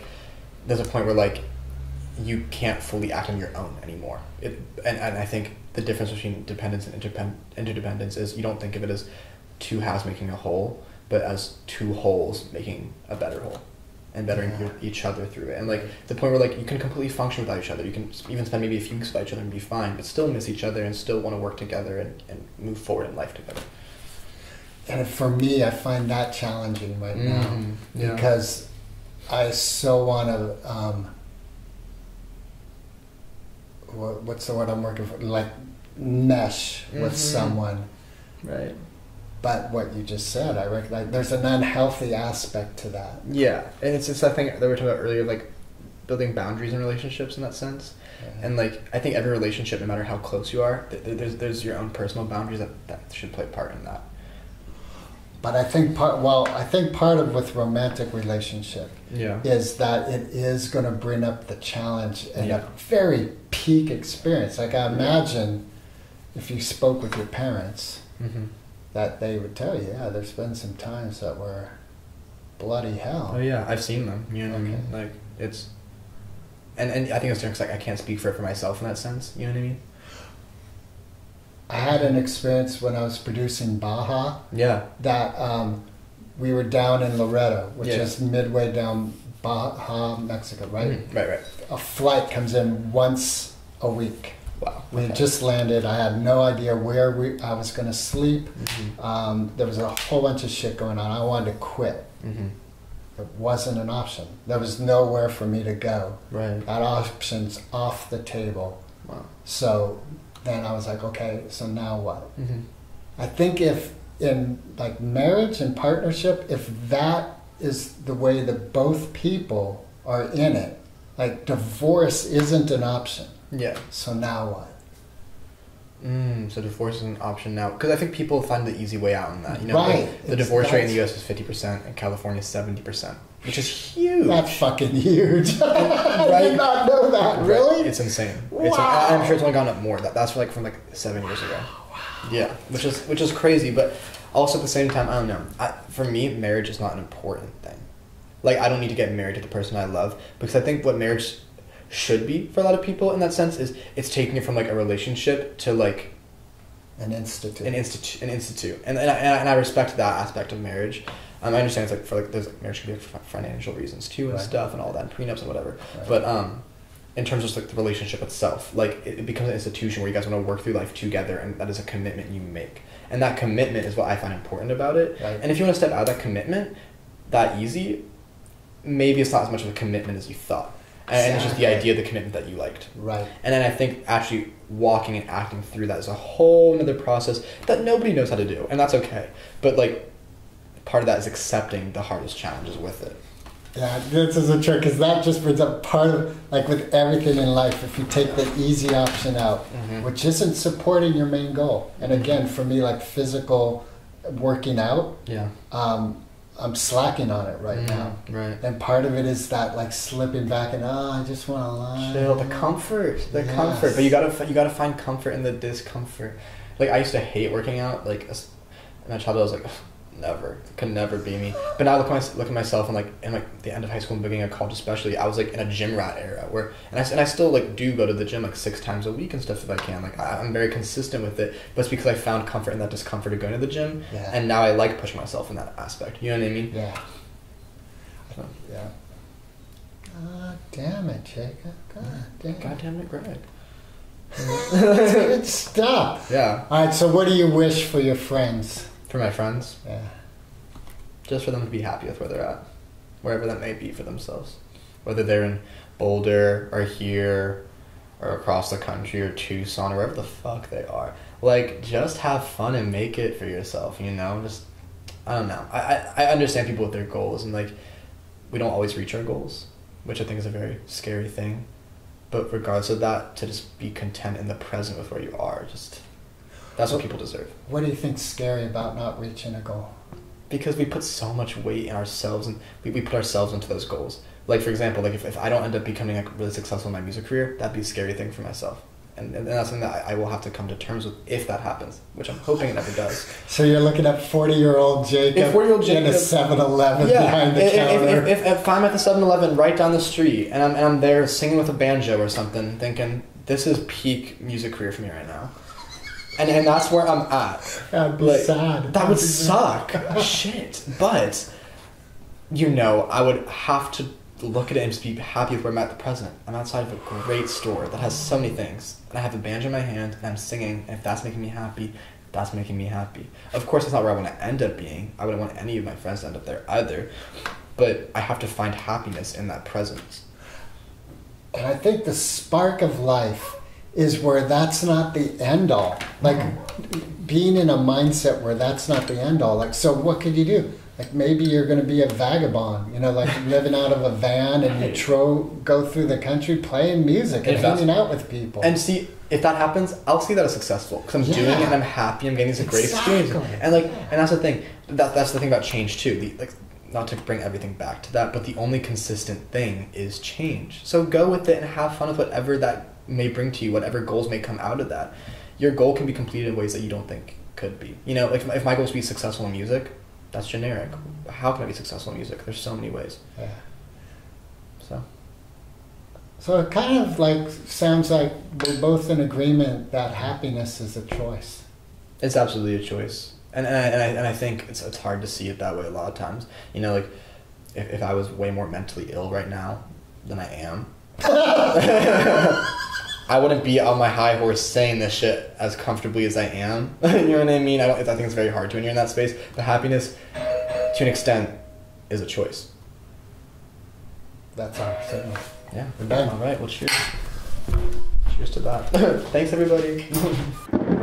there's a point where like you can't fully act on your own anymore. It, and, and I think the difference between dependence and interdependence is you don't think of it as two halves making a whole, but as two wholes making a better whole and bettering Yeah. each other through it. And like the point where like you can completely function without each other. You can even spend maybe a few weeks without each other and be fine, but still miss each other and still want to work together and, and move forward in life together. And for me, I find that challenging right now Mhm, yeah. because I so want to. Um, what, what's the word I'm working for? Like mesh with Mhm. someone. Right. But what you just said, I recognize there's an unhealthy aspect to that. Yeah, and it's it's that thing that we were talking about earlier, like building boundaries in relationships in that sense. And like I think every relationship, no matter how close you are, th- th- there's there's your own personal boundaries that, that should play part in that. But I think part well, I think part of with romantic relationship Yeah. is that it is going to bring up the challenge and Yeah. a very peak experience. Like I imagine if you spoke with your parents, hmm that they would tell you, yeah, there's been some times that were bloody hell. Oh yeah, I've seen them. You know what I mean? Like it's, and and I think it's different 'cause, like I can't speak for it for myself in that sense. You know what I mean? I had an experience when I was producing Baja Yeah. that um, we were down in Loretto, which Yeah. is midway down Baja, Mexico, right? Mhm. Right. Right. A flight comes in once a week. Wow. We okay. just landed. I had no idea where we, I was going to sleep. Mhm. Um, there was a whole bunch of shit going on. I wanted to quit. Mhm. It wasn't an option. There was nowhere for me to go. Right. That option's off the table. Wow. So then I was like, okay, so now what? Mm-hmm. I think if in like marriage and partnership, if that is the way that both people are in it, like divorce isn't an option. Yeah. So now what? Mm, so divorce is an option now because I think people find the easy way out in that. You know, Right. like, the It's- divorce rate in the U.S. is fifty percent and California is seventy percent, which is huge. That's fucking huge. I did not know that. Right. Really? It's insane. It's Wow. I'm sure it's only gone up more. That that's like from like seven years ago. Wow. Yeah, which is which is crazy, but also at the same time, I don't know. I, for me, marriage is not an important thing. Like I don't need to get married to the person I love because I think what marriage should be for a lot of people in that sense is it's taking it from like a relationship to like An institute. an institute, an institute, and and I, and I respect that aspect of marriage. Um, I understand it's like for like there's like marriage can be for financial reasons too and Right. stuff and all that, and prenups and whatever. Right. But um, in terms of just like the relationship itself, like it, it becomes an institution where you guys want to work through life together, and that is a commitment you make, and that commitment is what I find important about it. Right. And if you want to step out of that commitment, that easy, maybe it's not as much of a commitment as you thought, and, it's just the idea of the commitment that you liked. right. And then I think actually walking and acting through that is a whole other process that nobody knows how to do, and that's okay. But like, part of that is accepting the hardest challenges with it. Yeah, this is a trick because that just brings up part of like with everything in life. If you take the easy option out, Mhm. which isn't supporting your main goal, and again for me, like physical working out, Yeah. um, I'm slacking on it right now. Right. And part of it is that like slipping back and oh, I just want to lie. Chill. The comfort. The Yes. comfort. But you gotta you gotta find comfort in the discomfort. Like I used to hate working out. Like as, in my childhood, I was like, never could never be me. But now look at my, look at myself and like in like the end of high school and beginning of college especially, I was like in a gym rat era where and I and I still like do go to the gym like six times a week and stuff if I can. Like I, I'm very consistent with it, but it's because I found comfort in that discomfort of going to the gym, Yeah. and now I like pushing myself in that aspect. You know what I mean? Yeah. So, Yeah. God damn it, Jacob. God damn. God damn it, Greg. Good stuff. Yeah, All right, so what do you wish for your friends? For my friends, Yeah. just for them to be happy with where they're at, wherever that may be for themselves, whether they're in Boulder or here or across the country or Tucson or wherever the fuck they are. Like, just have fun and make it for yourself. You know, just I don't know. I I, I understand people with their goals and like we don't always reach our goals, which I think is a very scary thing. But regardless of that, to just be content in the present with where you are, just that's what people deserve. What do you think's scary about not reaching a goal? because we put so much weight in ourselves and we, we put ourselves into those goals like for example like if, if i don't end up becoming like really successful in my music career that'd be a scary thing for myself and, and that's something that I, I will have to come to terms with if that happens which i'm hoping it never does So you're looking at 40 year old Jacob, 40-year-old in a Jacob- 7 Eleven yeah behind the if, counter. if, if, if, if i'm at the 7-eleven right down the street and I'm, and I'm there singing with a banjo or something thinking this is peak music career for me right now and, and that's where i'm at That'd be Like, sad. That That'd suck. Shit. But, you know, I would have to look at it and just be happy with where I'm at the present. I'm outside of a great store that has so many things. And I have a banjo in my hand and I'm singing. And if that's making me happy, that's making me happy. Of course, that's not where I want to end up being. I wouldn't want any of my friends to end up there either. But I have to find happiness in that presence. And I think the spark of life is where that's not the end all. Like mm-hmm. being in a mindset where that's not the end all. Like, so what could you do? Like maybe you're going to be a vagabond, you know, like living out of a van and you tro- go through the country playing music and hanging out with people. And see, if that happens, I'll see that as successful because I'm doing it and I'm happy. I'm getting these great experiences, and like, and that's the thing. That that's the thing about change too. The, like, not to bring everything back to that, but the only consistent thing is change. So go with it and have fun with whatever that may bring to you, whatever goals may come out of that. Your goal can be completed in ways that you don't think could be. You know, like if my- if my goal is to be successful in music, that's generic. How can I be successful in music? There's so many ways. yeah. So So it kind of like sounds like we're both in agreement that happiness is a choice. It's absolutely a choice, and and I, and I, and I think it's it's hard to see it that way a lot of times. You know, like if, if I was way more mentally ill right now than I am, I wouldn't be on my high horse saying this shit as comfortably as I am. you know what I mean? I don't. I think it's very hard to when you're in that space. But happiness, to an extent, is a choice. That's our signal. Yeah. We're done. All right. Well, cheers. Cheers to that. Thanks, everybody.